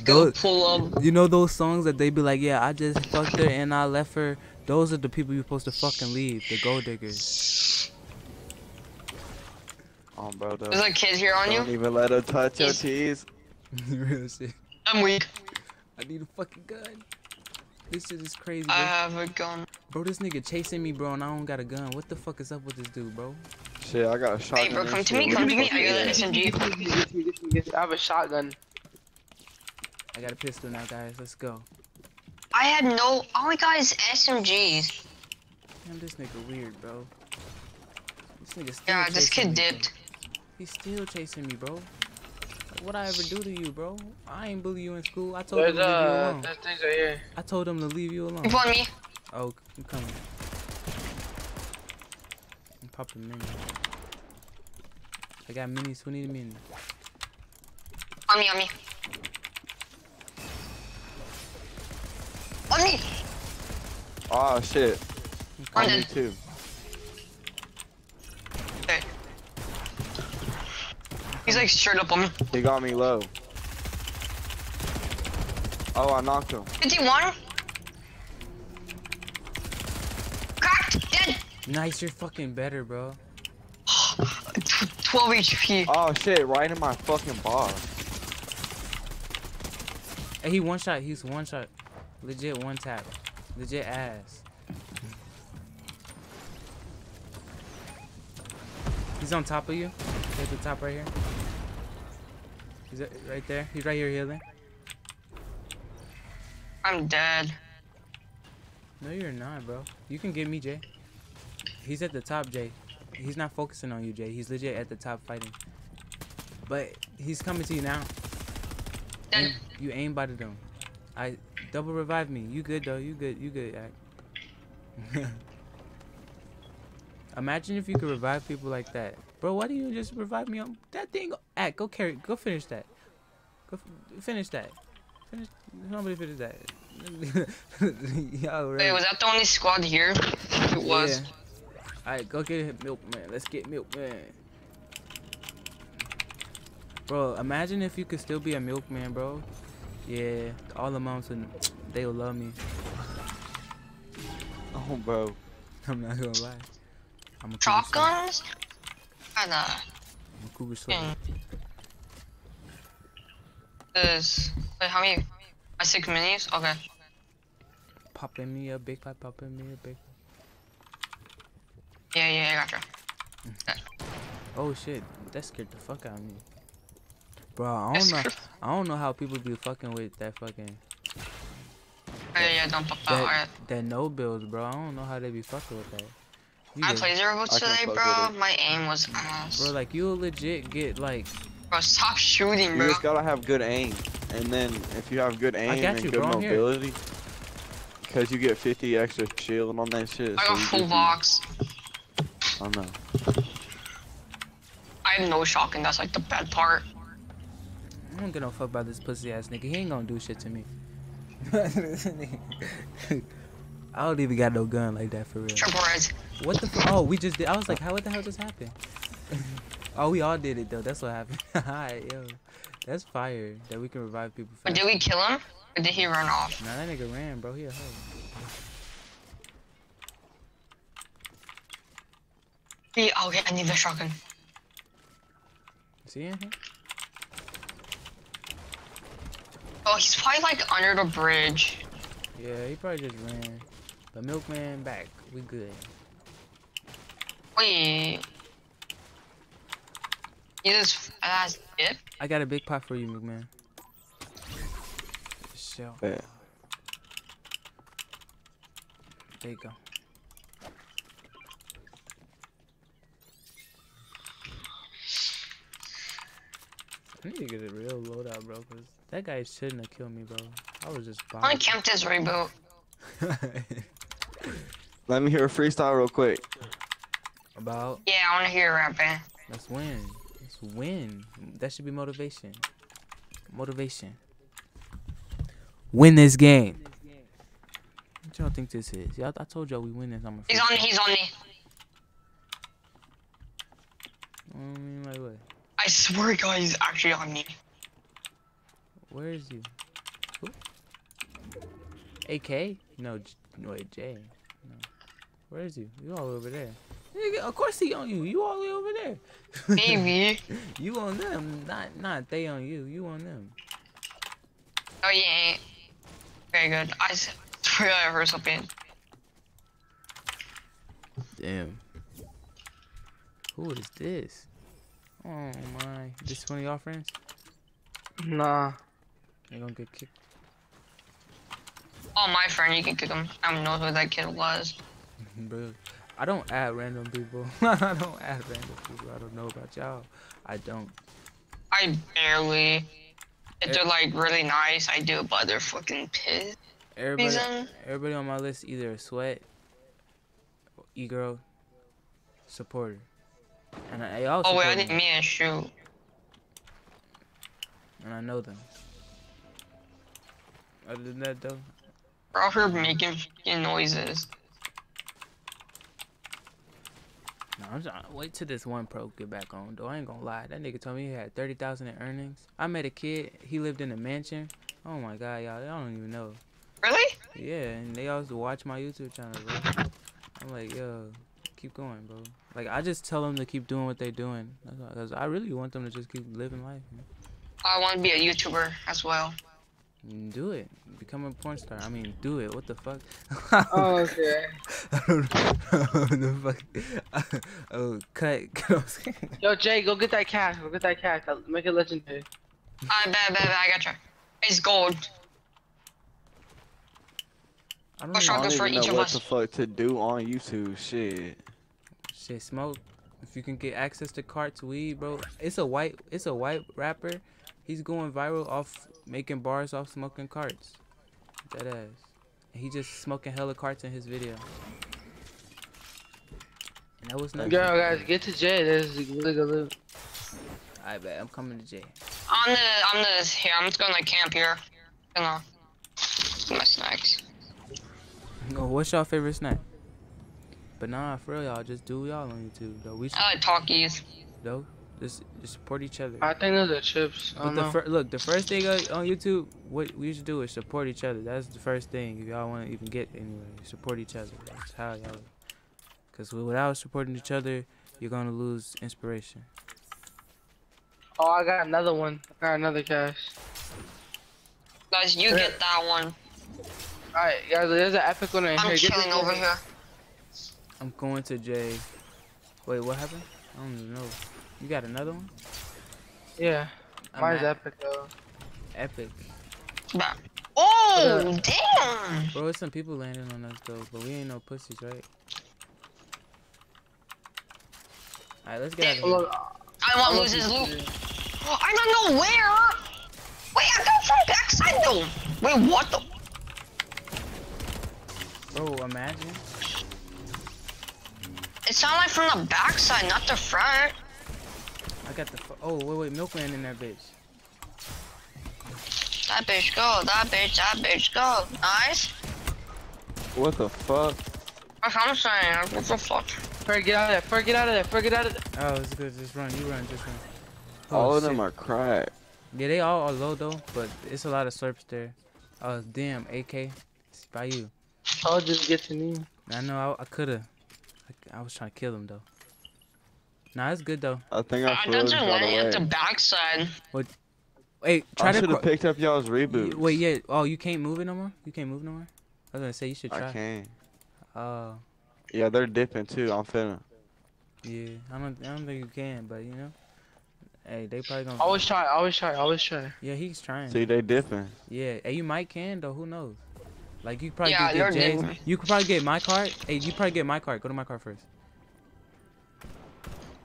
Go <laughs> Those- pull up. you know those songs that they be like, yeah, I just fucked her and I left her. Those are the people you're supposed to fucking leave, the gold diggers. Oh, bro, though. There's a kid here on Don't you. even let her touch your Yes. teeth. <laughs> Real shit. I'm weak. I need a fucking gun. This shit is crazy, bro. I have a gun. bro, this nigga chasing me, bro, and I don't got a gun. What the fuck is up with this dude, bro? Shit, I got a shotgun. Hey, bro, come to me, come to me. I got an? SMG. I have a shotgun. I got a pistol now, guys. Let's go. I had no. All we got is SMGs. Damn, this nigga weird, bro. This nigga still Yeah, this chasing kid me, bro. dipped. He's still chasing me, bro. Like, what I ever do to you, bro? I ain't bully you in school. I told There's him to leave you uh, alone. there's things right here. I told him to leave you alone. Keep on me. Oh, I'm coming. I'm popping mini. I got minis. Who need a mini? On me, on me. On me. Oh, shit. I'm On me too. He's like straight up on me. He got me low. Oh, I knocked him. 51. Cracked. Dead. Nice, you're fucking better, bro. 12 HP. Oh, shit, right in my fucking bar. Hey, he one shot. He's one shot. Legit one tap. Legit ass. He's on top of you. He's at the top right here. He's right there. He's right here healing. I'm dead. No, you're not, bro. You can get me, Jay. He's at the top, Jay. He's not focusing on you, Jay. He's legit at the top fighting. But he's coming to you now. Dead. You aim botted him. I double revive me. You good though? You good? You good? Act. <laughs> Imagine if you could revive people like that, bro. Why do you just revive me on that thing? Act. Go carry. Go finish that. Go f- finish that. Finish. Nobody finish that. <laughs> Yo, Wait, was that the only squad here? It was. Yeah. Alright, go get milkman. Let's get milkman. Bro, imagine if you could still be a milkman, bro. Yeah, all the moms would they will love me. Oh, bro. <laughs> I'm not gonna lie. I'm a cougar Kinda. I'm a cougar sweat. Hmm. This. Wait, how many? I six minis? Okay. Popping me a big pipe, popping me a big. Yeah, yeah, I gotcha. Oh shit, that scared the fuck out of me. Bro, I don't know. I don't know how people be fucking with that fucking Yeah, yeah, don't pop that. that, that no bills, bro. I don't know how they be fucking with that. You I get- played zero I today, bro. My aim was ass. bro, like you legit get like Bro, stop shooting, You bro. just gotta have good aim, and then if you have good aim and you, good bro, mobility, because you get 50 extra shield on that shit. I so got full box. I know. I have no shotgun. That's like the bad part. I don't give no fuck about this pussy ass nigga. He ain't gonna do shit to me. <laughs> I don't even got no gun like that for real. Triple res. What the? F- oh, we just did. I was like, how? What the hell just happened? <laughs> oh, we all did it though. That's what happened. <laughs> Alright, yo, that's fire that we can revive people. But Fast. did we kill him? Or did he run off? Nah, that nigga ran, bro. He a hoe. He, oh, okay, I need the shotgun. Is he in here? Oh, he's probably like under the bridge. Yeah, he probably just ran. But milkman back. We good. Wait. He just has dip? I got a big pot for you, McMahon. Shell. Bet. There you go. I need to get a real loadout, bro, because that guy shouldn't have killed me, bro. I was just I wanna bombing. reboot. <laughs> Let me hear a freestyle real quick. About Yeah, I wanna hear rapping. let's win. Let's win. That should be motivation. Motivation. Win this game. What y'all think this is? Y'all, I told y'all we win this. I'm He's on me, he's on me. I mean, like what? I swear to God, he's actually on me. Where is you? Who? AK? No, J- wait, J. No. Where is you? You all over there. Nigga, of course he on you. You all the way over there. Maybe. <laughs> you on them, not not they on you. You on them. oh, yeah. Very good. I swear I heard something. Damn. Who is this? Oh my. This one of y'all friends? Nah. They gonna get kicked. Oh, my friend, you can kick him. I don't know who that kid was. <laughs> Bro, I don't add random people. <laughs> I don't add random people. I don't know about y'all. I don't. I barely. If they're like really nice, I do, but they're fucking pissed. Everybody, Reason? everybody on my list either a sweat, e girl, supporter, and I, I all Oh wait, I didn't me, mean to shoot. and I know them. Other than that, though, We're out here making fucking noises. No, I'm just wait till this one pro get back on. Though I ain't gonna lie, that nigga told me he had thirty thousand in earnings. I met a kid. He lived in a mansion. Oh my god, y'all, y'all don't even know. Really? Yeah, and they also watch my YouTube channel, bro. I'm like, yo, keep going, bro. Like, I just tell them to keep doing what they're doing. Because I really want them to just keep living life. Man. I want to be a YouTuber as well. Do it. Become a porn star. I mean, do it. What the fuck? Oh, okay. I don't know. What the fuck? oh, cut. cut. Yo, Jay, go get that cash. Go get that cash. Make it legendary. I bet, bet, bet, I gotcha. It's gold. I don't Push even I don't even know what us. the fuck to do on YouTube. Shit. Shit, smoke. If you can get access to carts, weed, bro. It's a white. It's a white rapper. He's going viral off making bars off smoking carts. That ass. And he just smoking hella carts in his video. And that was nothing. Girl, guys, get to Jay. There's really good loot. I bet I'm coming to J. I'm the, I'm the, here, I'm just gonna like camp here. You know. Look at my snacks. Oh, what's your favorite snack? But nah, for real, y'all just do y'all on YouTube though. We should, I like Takis. though just, just support each other. I think those are chips. I don't the know. fir- look, the first thing on on YouTube, what we should do is support each other. That's the first thing. If y'all want to even get anywhere, support each other. That's how y'all. Cause without supporting each other, you're gonna lose inspiration. Oh, I got another one. I got another cash. Guys, you get that one. Alright, guys, there's an epic one in I'm here. Get chilling over here. I'm going to J. Wait, what happened? I don't even know. You got another one? Yeah, I'm mine's at epic though. epic. Bah. Oh, damn! Bro, there's some people landing on us though, but we ain't no pussies, right? Alright, let's get out of here. Look, I want to lose his loot. I don't know where. Wait, I got from backside though. Wait, what the? Bro, imagine. It sounded like from the backside, not the front. I got the. Fu- oh, wait, wait, Milkman in that bitch. That bitch go, that bitch, that bitch go. Nice. What the fuck? That's what I'm saying. What the fuck? Fur, get out of there. Fur, get out of there. Fur, get out of there. Oh, it's good. Just run. You run. Just run. Oh, all Oh, of them are cracked. Yeah, they all are low though, but it's a lot of slurps there. Oh, damn, AK. It's by you. I'll just get to me. I know. I, I coulda. I, I was trying to kill him though. Nah, it's good though. I think I I froze didn't got land at the away. backside. Wait, try I to. should have picked up y'all's reboot. Wait, yeah. Oh, you can't move it no more. You can't move no more. I was gonna say you should try. I try. can't. Oh, Yeah, they're dipping too. I'm finna. yeah. I don't. I don't think you can, but you know. Hey, they probably gonna. I always try. Always try. Always try. Yeah, he's trying. See, they dipping. Yeah, hey, you might can though. Who knows? Like you probably Yeah, get Jay's. You could probably get my card. Hey, you probably get my card. Go to my card first.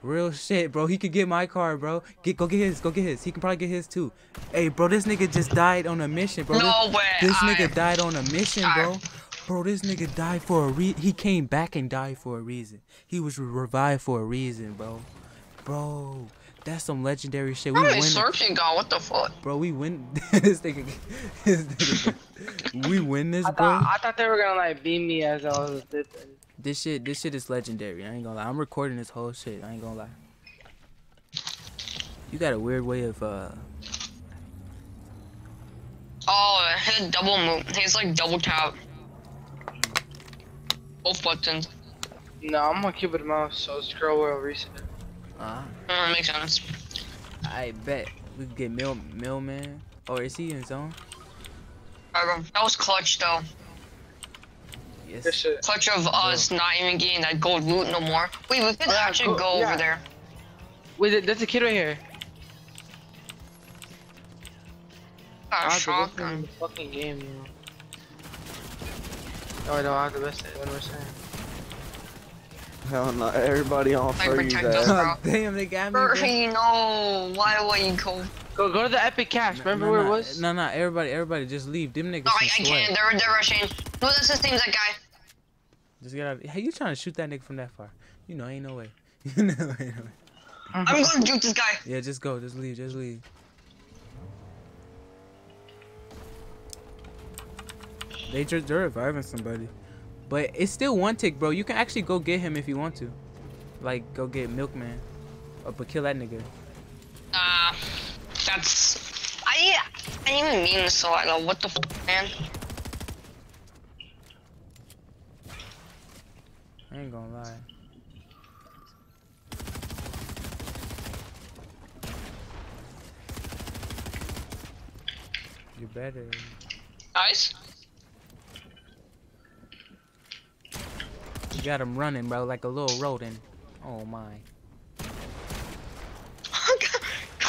Real shit, bro. He could get my card, bro. Get go get his. Go get his. He can probably get his too. Hey, bro, this nigga just died on a mission, bro. No way. This, this I- nigga died on a mission, I- bro. Bro, this nigga died for a re. He came back and died for a reason. He was re- revived for a reason, bro. Bro, that's some legendary shit. We How many win. slurps you? What the fuck? Bro, we win <laughs> this nigga. This nigga. we win this, I bro. thought, I thought they were gonna like beam me as I was dipping. This shit, this shit is legendary. I ain't gonna lie. I'm recording this whole shit. I ain't gonna lie. You got a weird way of uh. Oh, his double move. He's like double tap. Both buttons. No, I'm gonna keep it in mouse so scroll will reset. uh Mm, makes sense. I bet we could get Mill Millman. Or is he in zone? Alright, bro. That was clutch though. This Yes. shit. Clutch of us not even getting that gold loot no more. Wait, we could Yeah, actually go- go yeah. over there. Wait, there- there's a kid right here. Got I a have the best thing in shotgun. the fucking game, you know. Oh, no, I have the best thing. What am I saying? Hell no. Everybody on Like, Furry's protect us, <laughs> Damn, they got me. bro. Furry, no. Why would you go? Go, go to the epic cache. Remember no, where no, it was? No, no, everybody, everybody, just leave. Them niggas No, I, I can't. They're, they're rushing. No, that's his team's that guy. Just get out. Hey, you trying to shoot that nigga from that far? You know, ain't no way. <laughs> You know, ain't no way. I'm gonna juke this guy. Yeah, just go. Just leave. Just leave. They just they're reviving somebody, but it's still one tick, bro. You can actually go get him if you want to, like go get Milkman, or but kill that nigga. Uh, that's. I I didn't even mean so I go, what the f, man? I ain't gonna lie. You better. Nice. You got him running, bro, like a little rodent. Oh my. <laughs>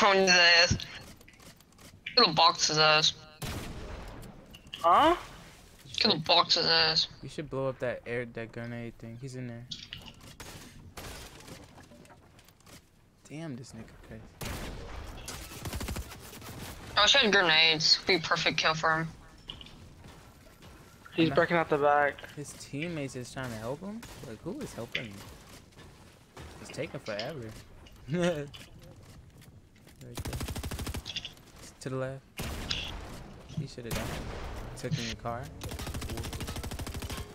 Going to this. Little box his ass. Huh? Little box his ass. You should blow up that air, that grenade thing. He's in there. Damn, this nigga crazy. I wish I had grenades. Be perfect kill for him. He's breaking out the back. His teammates is trying to help him? Like, who is helping him? It's taking forever. <laughs> right there. To the left. He should have died. took in your car.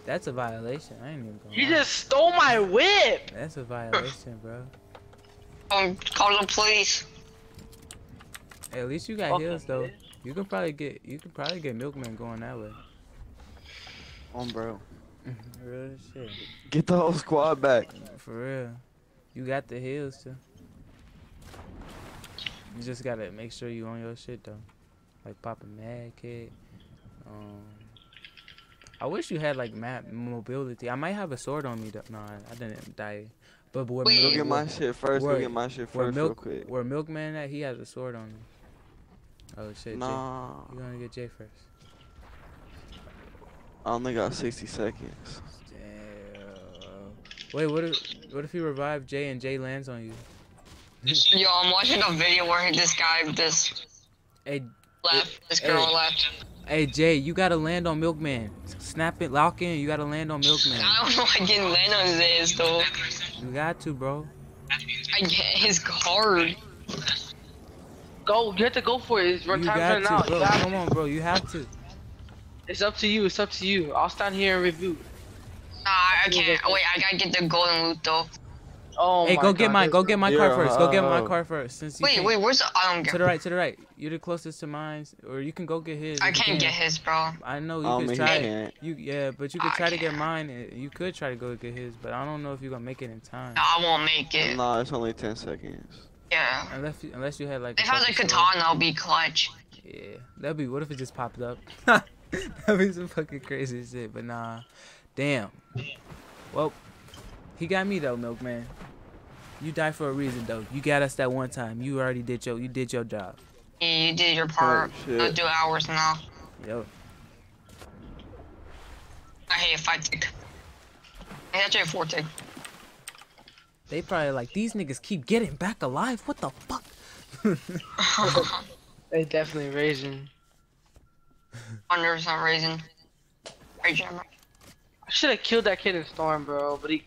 That's a violation. I ain't even gonna. He lie. just stole my whip. That's a violation, bro. Um, call the police. Hey, at least you got Fucking heels though. bitch. You could probably get you could probably get milkman going that way. On bro. <laughs> Real shit. Get the whole squad back. For real. You got the heels too. You just gotta make sure you on your shit though. Like popping mad kid. Um I wish you had like map mobility. I might have a sword on me though. No, I, I didn't die. But where Wait. Milk, get my shit first. Where- get my shit where first real quick. where milkman at, he has a sword on me. Oh shit, Nah. Jay. You gonna get Jay first. I only got 60 seconds. Damn. Wait, what if what if he revived Jay and Jay lands on you? <laughs> Yo, I'm watching a video where this guy, this Hey left, this girl Hey. left. hey Jay, you gotta land on Milkman. Snap it, lock in, you gotta land on Milkman. I don't know I can land on his ass though. You got to, bro. I get his card. Go, you have to go for it. It's run You time got running to, out. You bro. got Come on, bro. You have to. It's up to you. It's up to you. I'll stand here and reboot. Nah, I can't. Wait, I gotta get the golden loot though. Oh hey, my go get God, mine. Go get my car first. Go get my uh, car first. Since you Wait, can't- wait, where's the? I don't To the right, to the right. You're the closest to mine, or you can go get his. I if you can't can. get his, bro. I know you could try. can't. You yeah, but you could I try to get mine. You could try to go get his, but I don't know if you're gonna make it in time. No, I won't make it. Nah, it's only 10 seconds. Yeah. Unless you, unless you had like. If I was a katana, I'll be clutch. Yeah, that'd be. What if it just popped up? <laughs> that'd be some fucking crazy shit. But nah, damn. Well, he got me though, Milkman. You died for a reason though. You got us that one time. You already did your. You did your job. Yeah, you did your part. shit. I'll do hours now. Yo. I hate a five tick. Hey, that's a four tick. They probably like these niggas keep getting back alive. What the fuck? <laughs> They definitely raising. Hundred percent raising. Right, Jammer. I should have killed that kid in Storm, bro. But he.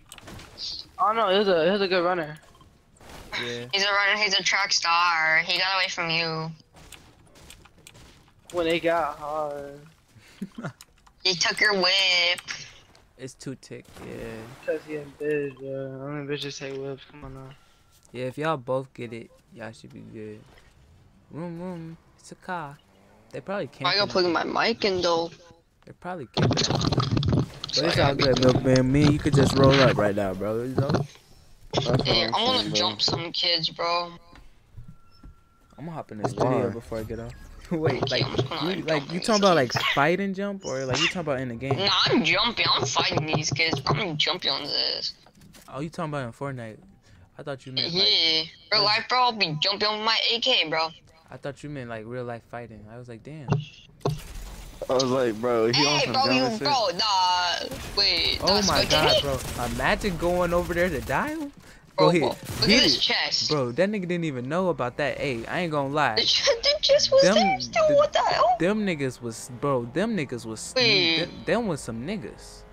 Oh, I don't know. He was a he was a good runner. Yeah. He's a runner. He's a track star. He got away from you. When they got hard. <laughs> He took your whip. It's too tick. Yeah. Cause he a bitch, bro. I mean, bitches take whips. Come on now. Yeah. If y'all both get it, y'all should be good. Room, room. It's a car. They probably can't. I gotta plug my mic in though. They're probably camping. But it's all good, Milkman. Me, you could just roll up right now, bro. You know? That's what Yeah, I'm I wanna saying, bro. jump some kids, bro. I'm gonna hop in this studio Why? before I get off. <laughs> Wait, Okay, like, I'm just gonna, you, like, like you talking about like kids. fight and jump, or like you talking about in the game? Nah, I'm jumping. I'm fighting these kids. I'm jumping on this. Oh, you talking about in Fortnite? I thought you meant like, Yeah. Real life, bro. I'll be jumping on my AK, bro. I thought you meant like real life fighting. I was like, damn. I was like, bro, he on some bro, you, shit. bro, nah. Wait. Oh my god, bro! <laughs> Imagine going over there to die. Bro, Go ahead, bro, Look hit at his it. chest. Bro, that nigga didn't even know about that. Hey, I ain't gonna lie. <laughs> ch- the chest was Them- there still. the- what the hell? Them niggas was, bro. Them niggas was. Wait. Them, them was some niggas.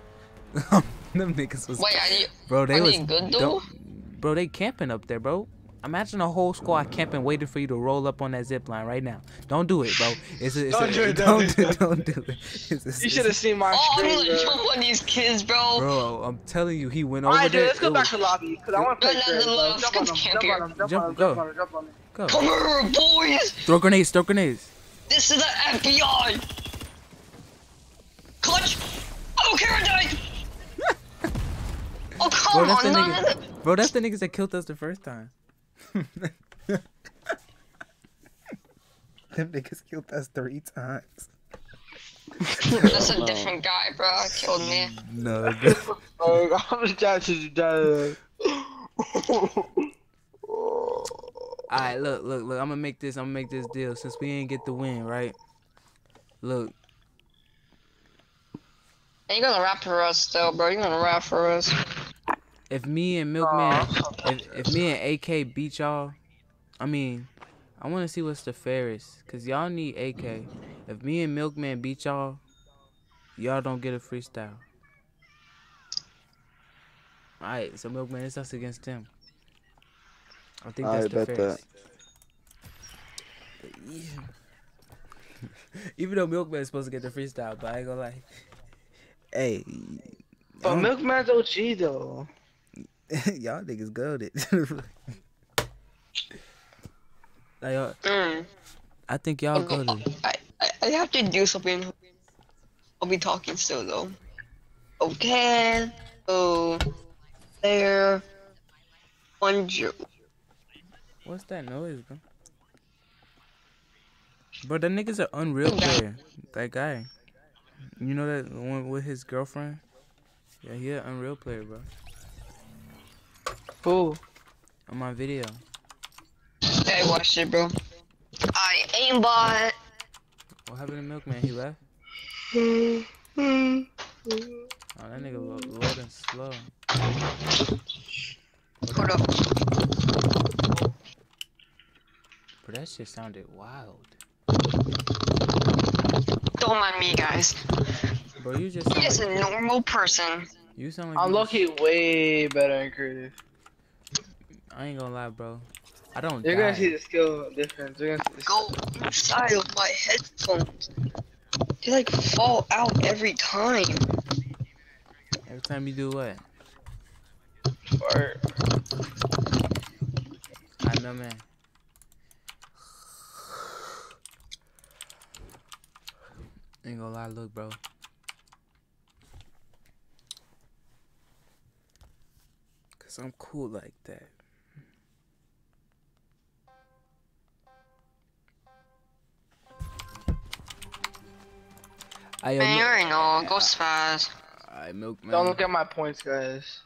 <laughs> them niggas was. Wait, are you, Bro, they was good though? bro, they camping up there, bro. Imagine a whole squad camping, waiting for you to roll up on that zip line right now. Don't do it, bro. It's a, it's Don't a, do it, <laughs> don't, don't do, do don't do it. It's a- You should have seen my Oh, I'm screen, gonna bro. jump on these kids, bro. Bro, I'm telling you, he went over Alright, there. dude, let's go back was- to lobby. Cause I want to play no, Chris, no, bro. let's Jump go on to him, camp jump here. on him, jump Jump, on him, go. jump on him, jump on him. Go. Come here, boys. Throw grenades, throw grenades. This is the FBI. Clutch. I don't care, I died. <laughs> oh, Bro, come that's on. none the- nigga. Bro, that's the niggas that killed us the first time. <laughs> Them niggas killed us three times. That's a different guy, bro. Killed me. No, Oh, I'm just trying to die. Alright, look, look, look. I'm gonna make this. I'm gonna make this deal. Since we ain't get the win, right? Look, And you're gonna rap for us still, bro. You're gonna rap for us. If me and Milkman, if, if me and AK beat y'all, I mean, I want to see what's the fairest, cause y'all need AK. If me and Milkman beat y'all, y'all don't get a freestyle. Alright, so Milkman, it's us against them. I think I that's the bet fairest. <laughs> Even though Milkman's supposed to get the freestyle, but I ain't gonna lie. Hey, But y'all- Milkman's OG though. <laughs> y'all niggas goaded. <laughs> like, y'all- Mm. I think y'all Okay. goaded. I, I, I have to do something. I'll be talking still though. Okay. So there. One Joe. What's that noise, bro? Bro, that nigga's an unreal player. That guy. You know that one with his girlfriend? Yeah, he an unreal player, bro. Who? On my video. Hey, watch it, bro. I aimbot. What happened to Milkman? He left? Hmm. <laughs> Oh, that nigga lo- loading slow. Hold up. Bro, that shit sounded wild. Don't mind me, guys. Bro, you just sound Just like, a normal person. you sound like I'm lucky way better in creative. Just- I ain't gonna lie, bro. I don't You're die. gonna see the skill difference. You're gonna see the Go inside of my headphones. They like fall out every time. Every time you do what? fart. I know, man. <sighs> Ain't gonna lie, look, bro. Cause I'm cool like that. I Man, you milk, already know. Go spaz. I milk Don't look at my points, guys.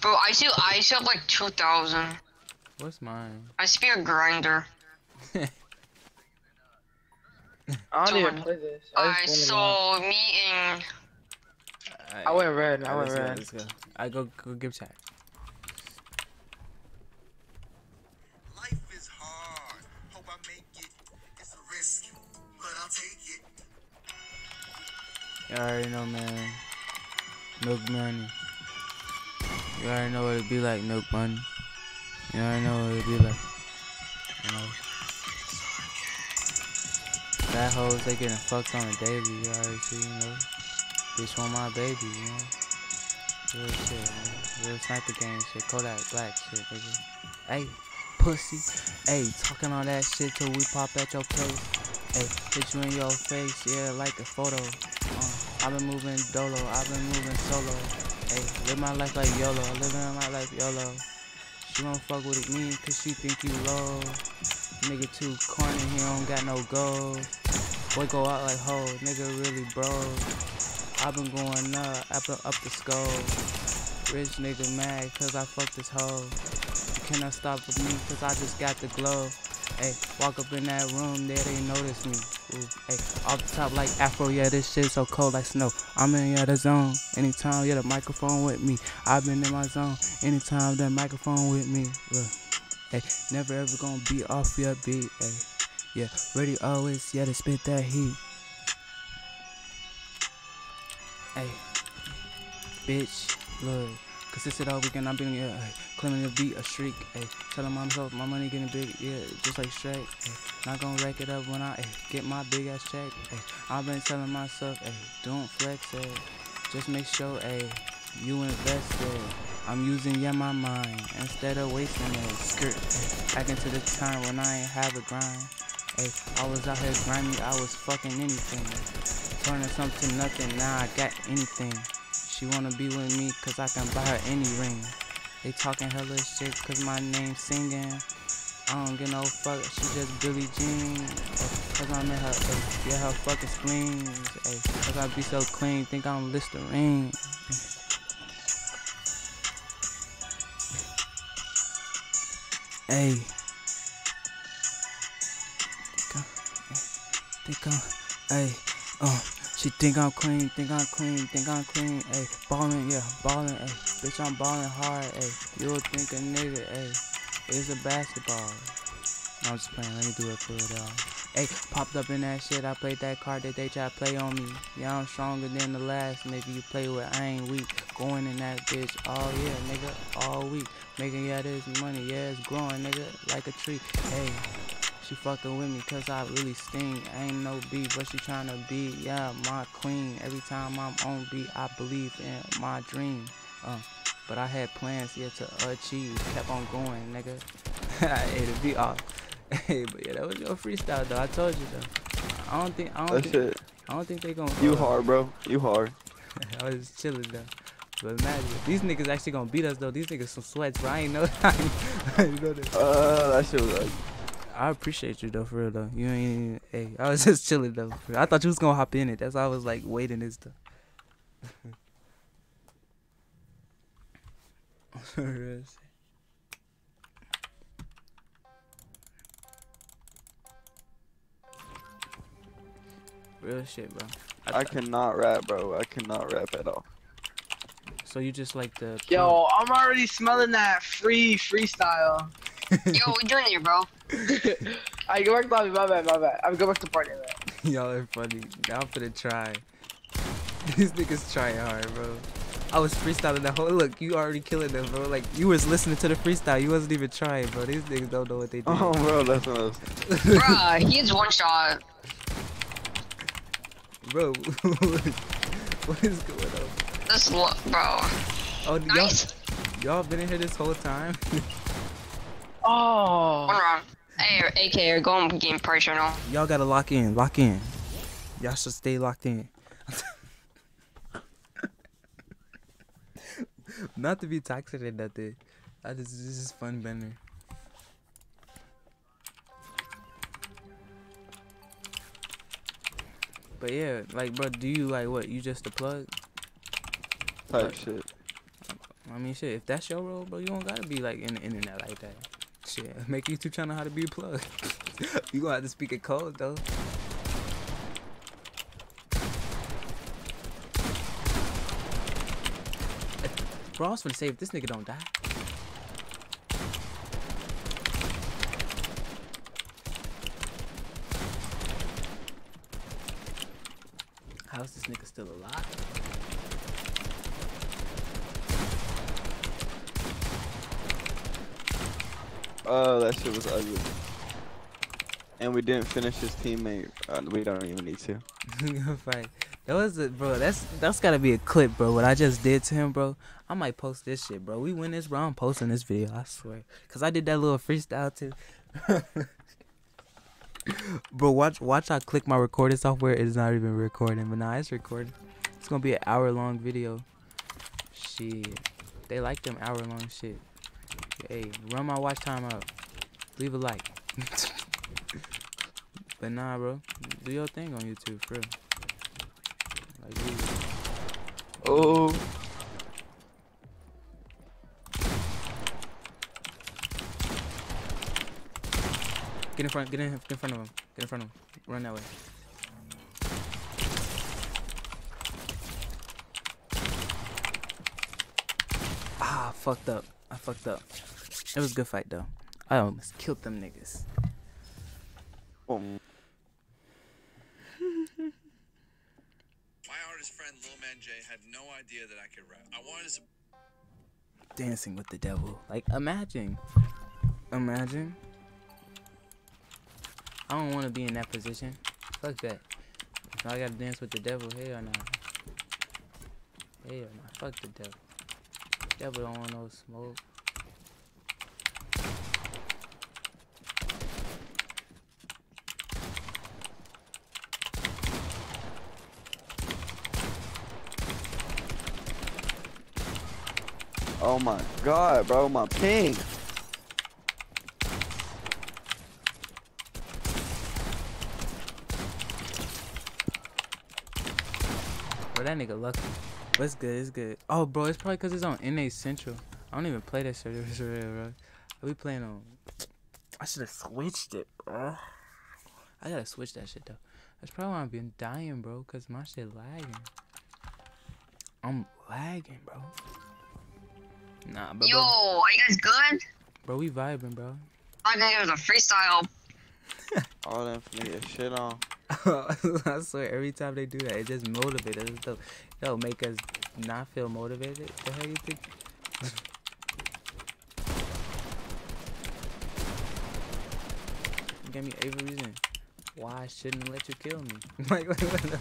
Bro, I still I still have like 2,000. What's mine? I used to be a grinder. I don't even play this. I I, just saw me and I went red. I Alright, went let's go, red. let's go. I go go give chat. You already know, man. Milk money. You already know what it be like, milk money. You already know what it be like. You know. That hoes, they getting fucked on a daily. You already see, you know. Bitch want my baby, you know. Real shit, man. Real sniper game shit. Kodak Black shit, nigga. Hey, pussy. Hey, talking all that shit till we pop at your place. Hey, hit you in your face, yeah, like a photo. I've been moving dolo, I've been moving solo. Hey, live my life like YOLO, living my life YOLO. She don't fuck with me cause she think you low. Nigga too corny, he don't got no goals. Boy go out like ho, nigga really bro. I've been going up, up, up the skull. Rich nigga mad cause I fucked this hoe. You cannot stop with me cause I just got the glow. Hey, walk up in that room, there they notice me. Hey, off the top like Afro, yeah, this shit so cold like snow. I'm in yeah, the zone. Anytime, yeah, the microphone with me. I've been in my zone. Anytime, that microphone with me. Look, hey, never ever gonna be off your beat. Hey, yeah, ready always, yeah, to spit that heat. Hey, bitch, look. Consistent all weekend, I've been yeah, claiming to beat a streak. Hey, telling myself my money getting big, yeah, just like Shrek. Hey, not gonna rack it up when I hey, get my big ass check. Hey, I've been telling myself, hey, don't flex, hey, just make sure, hey, you invested. I'm using yeah my mind instead of wasting it. Skirt, back into the time when I ain't have a grind. Hey, I was out here grinding, I was fucking anything. Turning something nothing, now I got anything. She wanna be with me cause I can buy her any ring. They talking hella shit cause my name singing. I don't get no fuck, she just Billie Jean. Cause I'm in her, ay, yeah, her fucking spleen. Cause I be so clean, think I'm Listerine. Hey. Think I'm, hey, uh, she think I'm clean, think I'm clean, think I'm clean, hey, ballin', yeah, ballin', hey, bitch, I'm ballin' hard, hey, you'll think a nigga, hey, it's a basketball. I'm just playing, let me do it for it, y'all. Hey, popped up in that shit, I played that card that they try to play on me. Yeah, I'm stronger than the last nigga you play with, I ain't weak. Going in that bitch all year, nigga, all week. Making yeah, this money, yeah, it's growing, nigga, like a tree. Hey, She fucking with me cause I really sting. Ain't no beat, but she tryna be, yeah, my queen. Every time I'm on beat, I believe in my dream. Uh, but I had plans yet to achieve. Kept on going, nigga. hey, the beat off. <laughs> Hey, but yeah, that was your freestyle though. I told you though. I don't think I don't That think shit. I don't think they gonna You uh, hard, bro. You hard. <laughs> I was just chilling though. But imagine these niggas actually gonna beat us though. These niggas some sweats, bro. I ain't know. <laughs> I ain't know that. Uh, that shit was like. I appreciate you though, for real though. You ain't. Even, Hey, I was <laughs> just chilling though. for real. I thought you was gonna hop in it. That's why I was like waiting this stuff. <laughs> For real shit. Real shit, bro. I cannot rap, bro. I cannot rap at all. So you just like the Yo, I'm already smelling that free freestyle. <laughs> Yo, we doing here, bro? I go back to lobby, my bad, my bad. I'm going back to party. Man. Y'all are funny. Now I'm finna try. <laughs> These niggas trying hard, bro. I was freestyling the whole look. You already killing them, bro. Like you was listening to the freestyle. You wasn't even trying, bro. These niggas don't know what they do. Oh, bro, that's what I was. Bruh, he has one shot. bro, <laughs> what is going on? This lo- bro. Oh, Nice. y'all, y'all been in here this whole time? <laughs> Oh. One round. Hey, AK, go on game pressure now. y'all gotta lock in, lock in. Y'all should stay locked in. <laughs> Not to be toxic or nothing. I just this is fun banner. But yeah, like bro, do you like what? You just a plug? Type Like- shit. I mean shit, if that's your role, bro, you don't gotta be like in the internet like that. Shit, make YouTube channel how to be a plug. <laughs> you gonna have to speak in code though. <laughs> Bro, I was gonna say if this nigga don't die. How is this nigga still alive? Oh, that shit was ugly. And we didn't finish his teammate. Uh, we don't even need to. <laughs> fight. That was it, bro. That's that's gotta be a clip, bro. What I just did to him, bro. I might post this shit, bro. We win this, round posting this video. I swear, cause I did that little freestyle too. <laughs> bro, watch watch. I click my recording software. It's not even recording, but nah, it's recording. It's gonna be an hour long video. Shit, they like them hour long shit. Hey, run my watch time out. Leave a like. <laughs> but nah, bro. Do your thing on YouTube, for real. Like. Oh, Get in front, get in, get in front of him. Get in front of him. Run that way. Ah, fucked up. I fucked up. It was a good fight though. I almost killed them niggas. oh. <laughs> My artist friend Lil Man J had no idea that I could rap. I wanted to Dancing with the devil. Like imagine. Imagine. I don't want to be in that position. Fuck that. I gotta dance with the devil. Hell nah. Hell nah. Fuck the devil. Devil don't want no smoke. Oh my god, bro, my ping. Bro, that nigga lucky. But it's good, it's good. Oh, bro, it's probably because it's on NA Central. I don't even play that shit <laughs> for real, bro. I be playing on. I should have switched it, bro. I gotta switch that shit, though. That's probably why I've been dying, bro, because my shit lagging. I'm lagging, bro. Nah, but Yo, bro, are you guys good? bro, we vibing, bro. I think it was a freestyle. <laughs> All them finna shit on. <laughs> I swear, every time they do that, it just motivates us. It'll, it'll make us not feel motivated. The hell you think? <laughs> gave me every reason why I shouldn't let you kill me. like, like, like, like.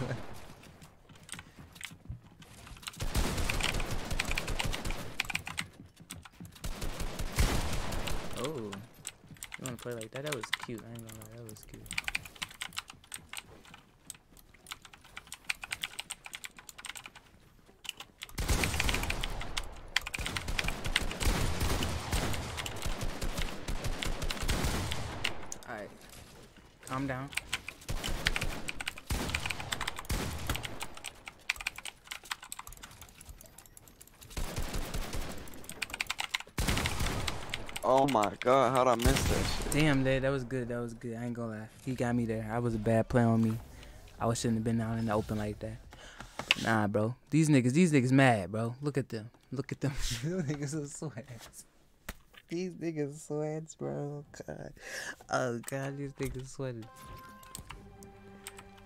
Oh, you wanna play like that? That was cute. I ain't gonna lie, that was cute. Alright, calm down. Oh my god, how'd I miss that shit? Damn, that that was good. That was good. I ain't gonna lie. He got me there. I was a bad play on me. I shouldn't have been out in the open like that. Nah, bro. These niggas, these niggas mad, bro. Look at them. Look at them. <laughs> these niggas are sweats. These niggas sweats, bro. Oh, god. Oh god, these niggas sweating.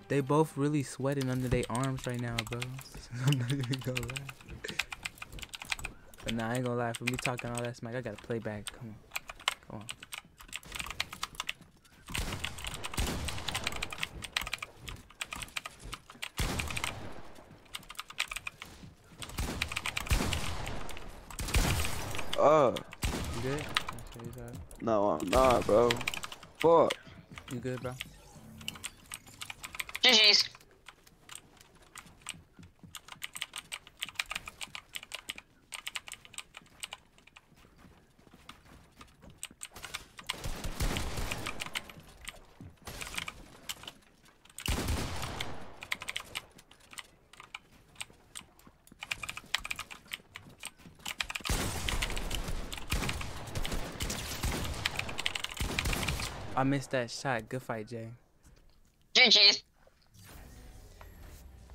They both really sweating under their arms right now, bro. <laughs> I'm not even gonna lie. But nah, I ain't gonna lie. For me talking all that smack, I gotta play back. Come on. Come on. Uh, You good? Make sure you good. no, I'm not, bro. Fuck. You good, bro? GG's. I missed that shot. Good fight, Jay. GG's.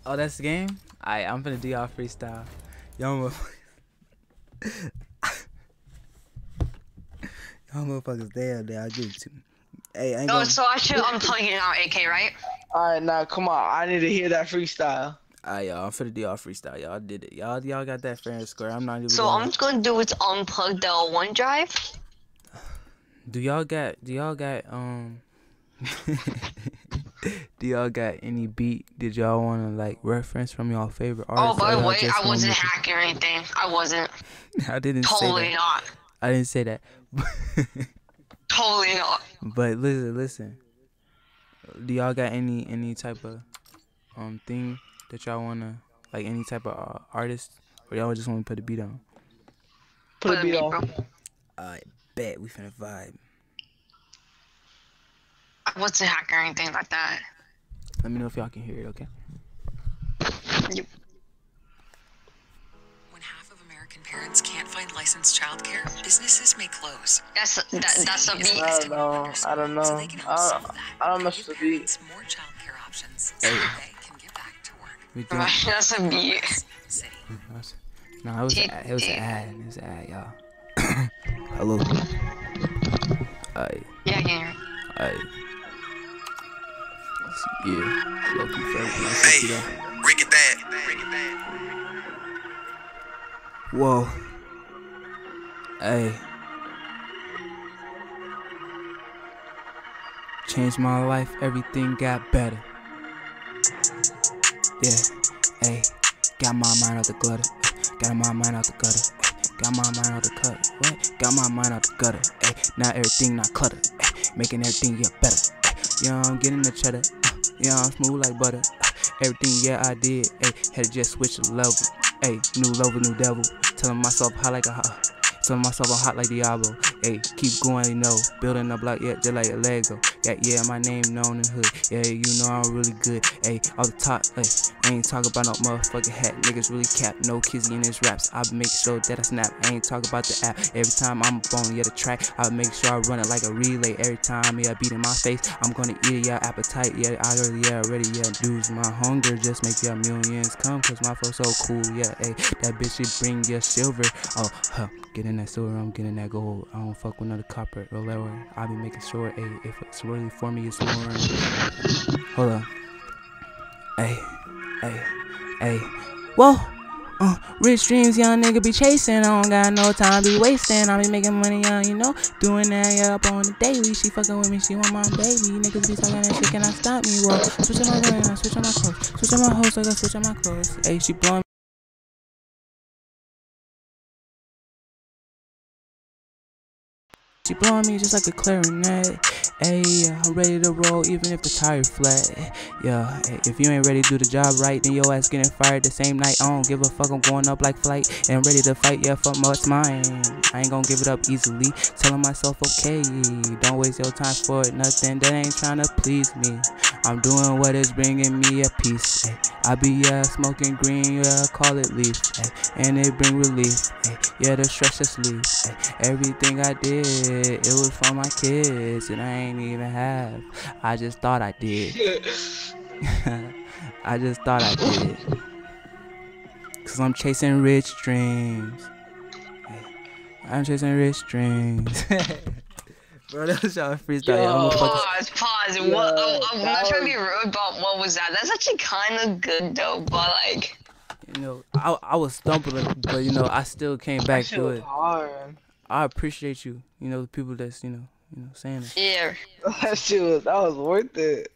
Oh, that's the game? Alright, I'm finna do y'all freestyle. Y'all motherfuckers. <laughs> y'all motherfuckers there, there. I'll give it to me. Hey, I ain't No, gonna. so I should unplug it now, AK, right? Alright, now come on. I need to hear that freestyle. Alright, y'all. I'm finna do y'all freestyle. Y'all did it. Y'all, y'all got that fair and square. I'm not even. So gonna- I'm just gonna do is unplug the OneDrive. Do y'all got? Do y'all got? Um. <laughs> do y'all got any beat? Did y'all want to like reference from y'all favorite artists? Oh, by the way, I wasn't make hacking or anything. I wasn't. <laughs> I didn't say Totally that. not. I didn't say that. <laughs> Totally not. But listen, listen. Do y'all got any any type of um thing that y'all wanna like any type of uh, artist, or y'all just wanna put a beat on? Put a beat on. bro. I bet we finna vibe. I wasn't hacking or anything like that. Let me know if y'all can hear it, okay? When half of American parents can't find licensed childcare, businesses may close. That's that, that's a beat. I don't know. I don't know. they can I don't- solve that I don't and mess give with the beat. more childcare options so Hey. they can get back to work. We doing. That's a beat. No, it was a, it was an ad. It was an ad, y'all. Hello. Aye, Yeah, I can hear it. aye. Yeah, low key Hey. to. Rick at that. Rick at that. Whoa. Hey. Changed my life, everything got better. Yeah, hey. Got my mind out the gutter. Got my mind out the gutter. Got my mind out the gutter. What? Got my mind out the gutter. Hey, now everything not clutter. Ay, making everything get better. Ay, yeah, I'm getting the cheddar. Uh, yeah, I'm smooth like butter. Uh, everything, yeah, I did. Hey, had to just switch the level. Hey, new level, new devil. Telling myself hot like a hot. Telling myself I'm hot like Diablo. Hey, keep going, you know. Building a block, yeah, just like a Lego. Yeah, yeah, my name known in hood. Yeah, you know I'm really good. Hey, off the top, hey, I ain't talking about no motherfucking hat. Niggas really cap, no kizzy in his raps. I make sure that I snap. I ain't talking about the app. Every time I'm up on yeah, the track, I make sure I run it like a relay. Every time, yeah, beat in my face, I'm gonna eat it, yeah, appetite, yeah, I already, yeah, already, yeah, dudes, my hunger just make yeah millions come, cause my flow so cool, yeah, hey, that bitch should bring yeah silver. Oh, huh, getting that silver, I'm getting that gold. I don't fuck with of copper or lower. I be making sure, hey, if it's really for me, it's more. Hold on. Hey, hey, hey. Whoa. Uh, rich dreams, young nigga be chasing. I don't got no time be wasting. I be making money, young, you know. Doing that, yeah, up on the daily. She fucking with me, she want my baby. Niggas be talking that shit, can I stop me? Whoa, switching my ring, I switching my clothes. Switching my hoes, I got my clothes. Hey, she blowing. She blowing me just like a clarinet. Hey, I'm ready to roll even if the tire flat. Yeah, if you ain't ready to do the job right, then your ass getting fired the same night. I don't give a fuck, I'm going up like flight and ready to fight. Yeah, fuck what's mine. I ain't gonna give it up easily. Telling myself, okay, don't waste your time for it. Nothing that ain't trying to please me. I'm doing what is bringing me a peace. Ay. I be yeah smoking green, yeah call it leaf, ay. and it bring relief. Ay. Yeah, the stress just leave. Everything I did, it was for my kids, and I ain't even have. I just thought I did. <laughs> I just thought I did. Cause I'm chasing rich dreams. I'm chasing rich dreams. <laughs> Bro, <laughs> that was y'all freestyle. Yo, I'm Pause, pause. what, I'm, I'm not trying to be rude, but what was that? That's actually kind of good though, but like. you know, I I was stumbling, but you know, I still came back That shit to it. hard. I appreciate you. You know, the people that's you know, you know, saying it. Yeah. <laughs> That shit was that was worth it.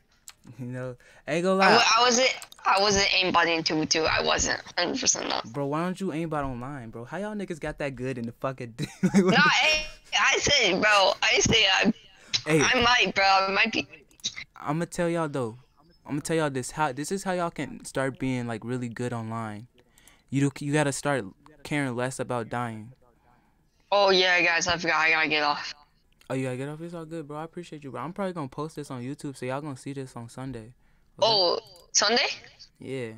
You know, ain't gonna I, lie, wa- I wasn't. I wasn't aimbotting two two. I wasn't. Hundred percent not. bro. Why don't you aim bot online, bro? How y'all niggas got that good in the fucking? <laughs> like, the- I, I said, bro. I say I, hey, I might, bro. I might be. I'm gonna tell y'all though. I'm gonna tell y'all this. How this is how y'all can start being like really good online. You do, you gotta start caring less about dying. Oh yeah, guys. I forgot. I gotta get off. Oh, you gotta get off. It's all good, bro. I appreciate you, bro. I'm probably gonna post this on YouTube, so y'all gonna see this on Sunday. Oh, Sunday? Yeah.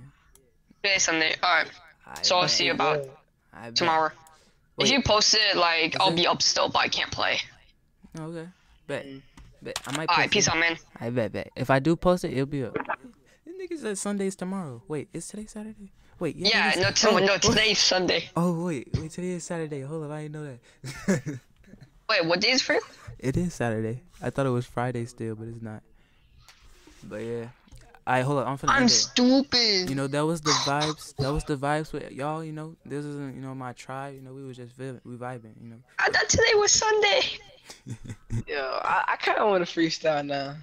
Today Sunday. All right. I So I'll see you about tomorrow. If you post it, like, I'll it? be up still, but I can't play. Okay. Bet. Mm. Bet. I might. All right. Peace it. out, man. I bet. Bet. If I do post it, it'll be up. This nigga said Sunday's tomorrow. Wait, is today Saturday? Wait. Yeah. Yeah. Oh, is- No, oh, no. wait. Today's Sunday. Oh wait, wait. Today is Saturday. Hold up, I didn't know that. <laughs> Wait, what day is for you? it is Saturday. I thought it was Friday still, but it's not. But yeah. Alright, hold up. I'm finna I'm end it. stupid. You know, that was the vibes. That was the vibes with y'all. You know, this isn't you know my tribe. You know, we was just vibing, we vibing. You know. I thought today was Sunday. <laughs> Yo, I, I kind of want to freestyle now.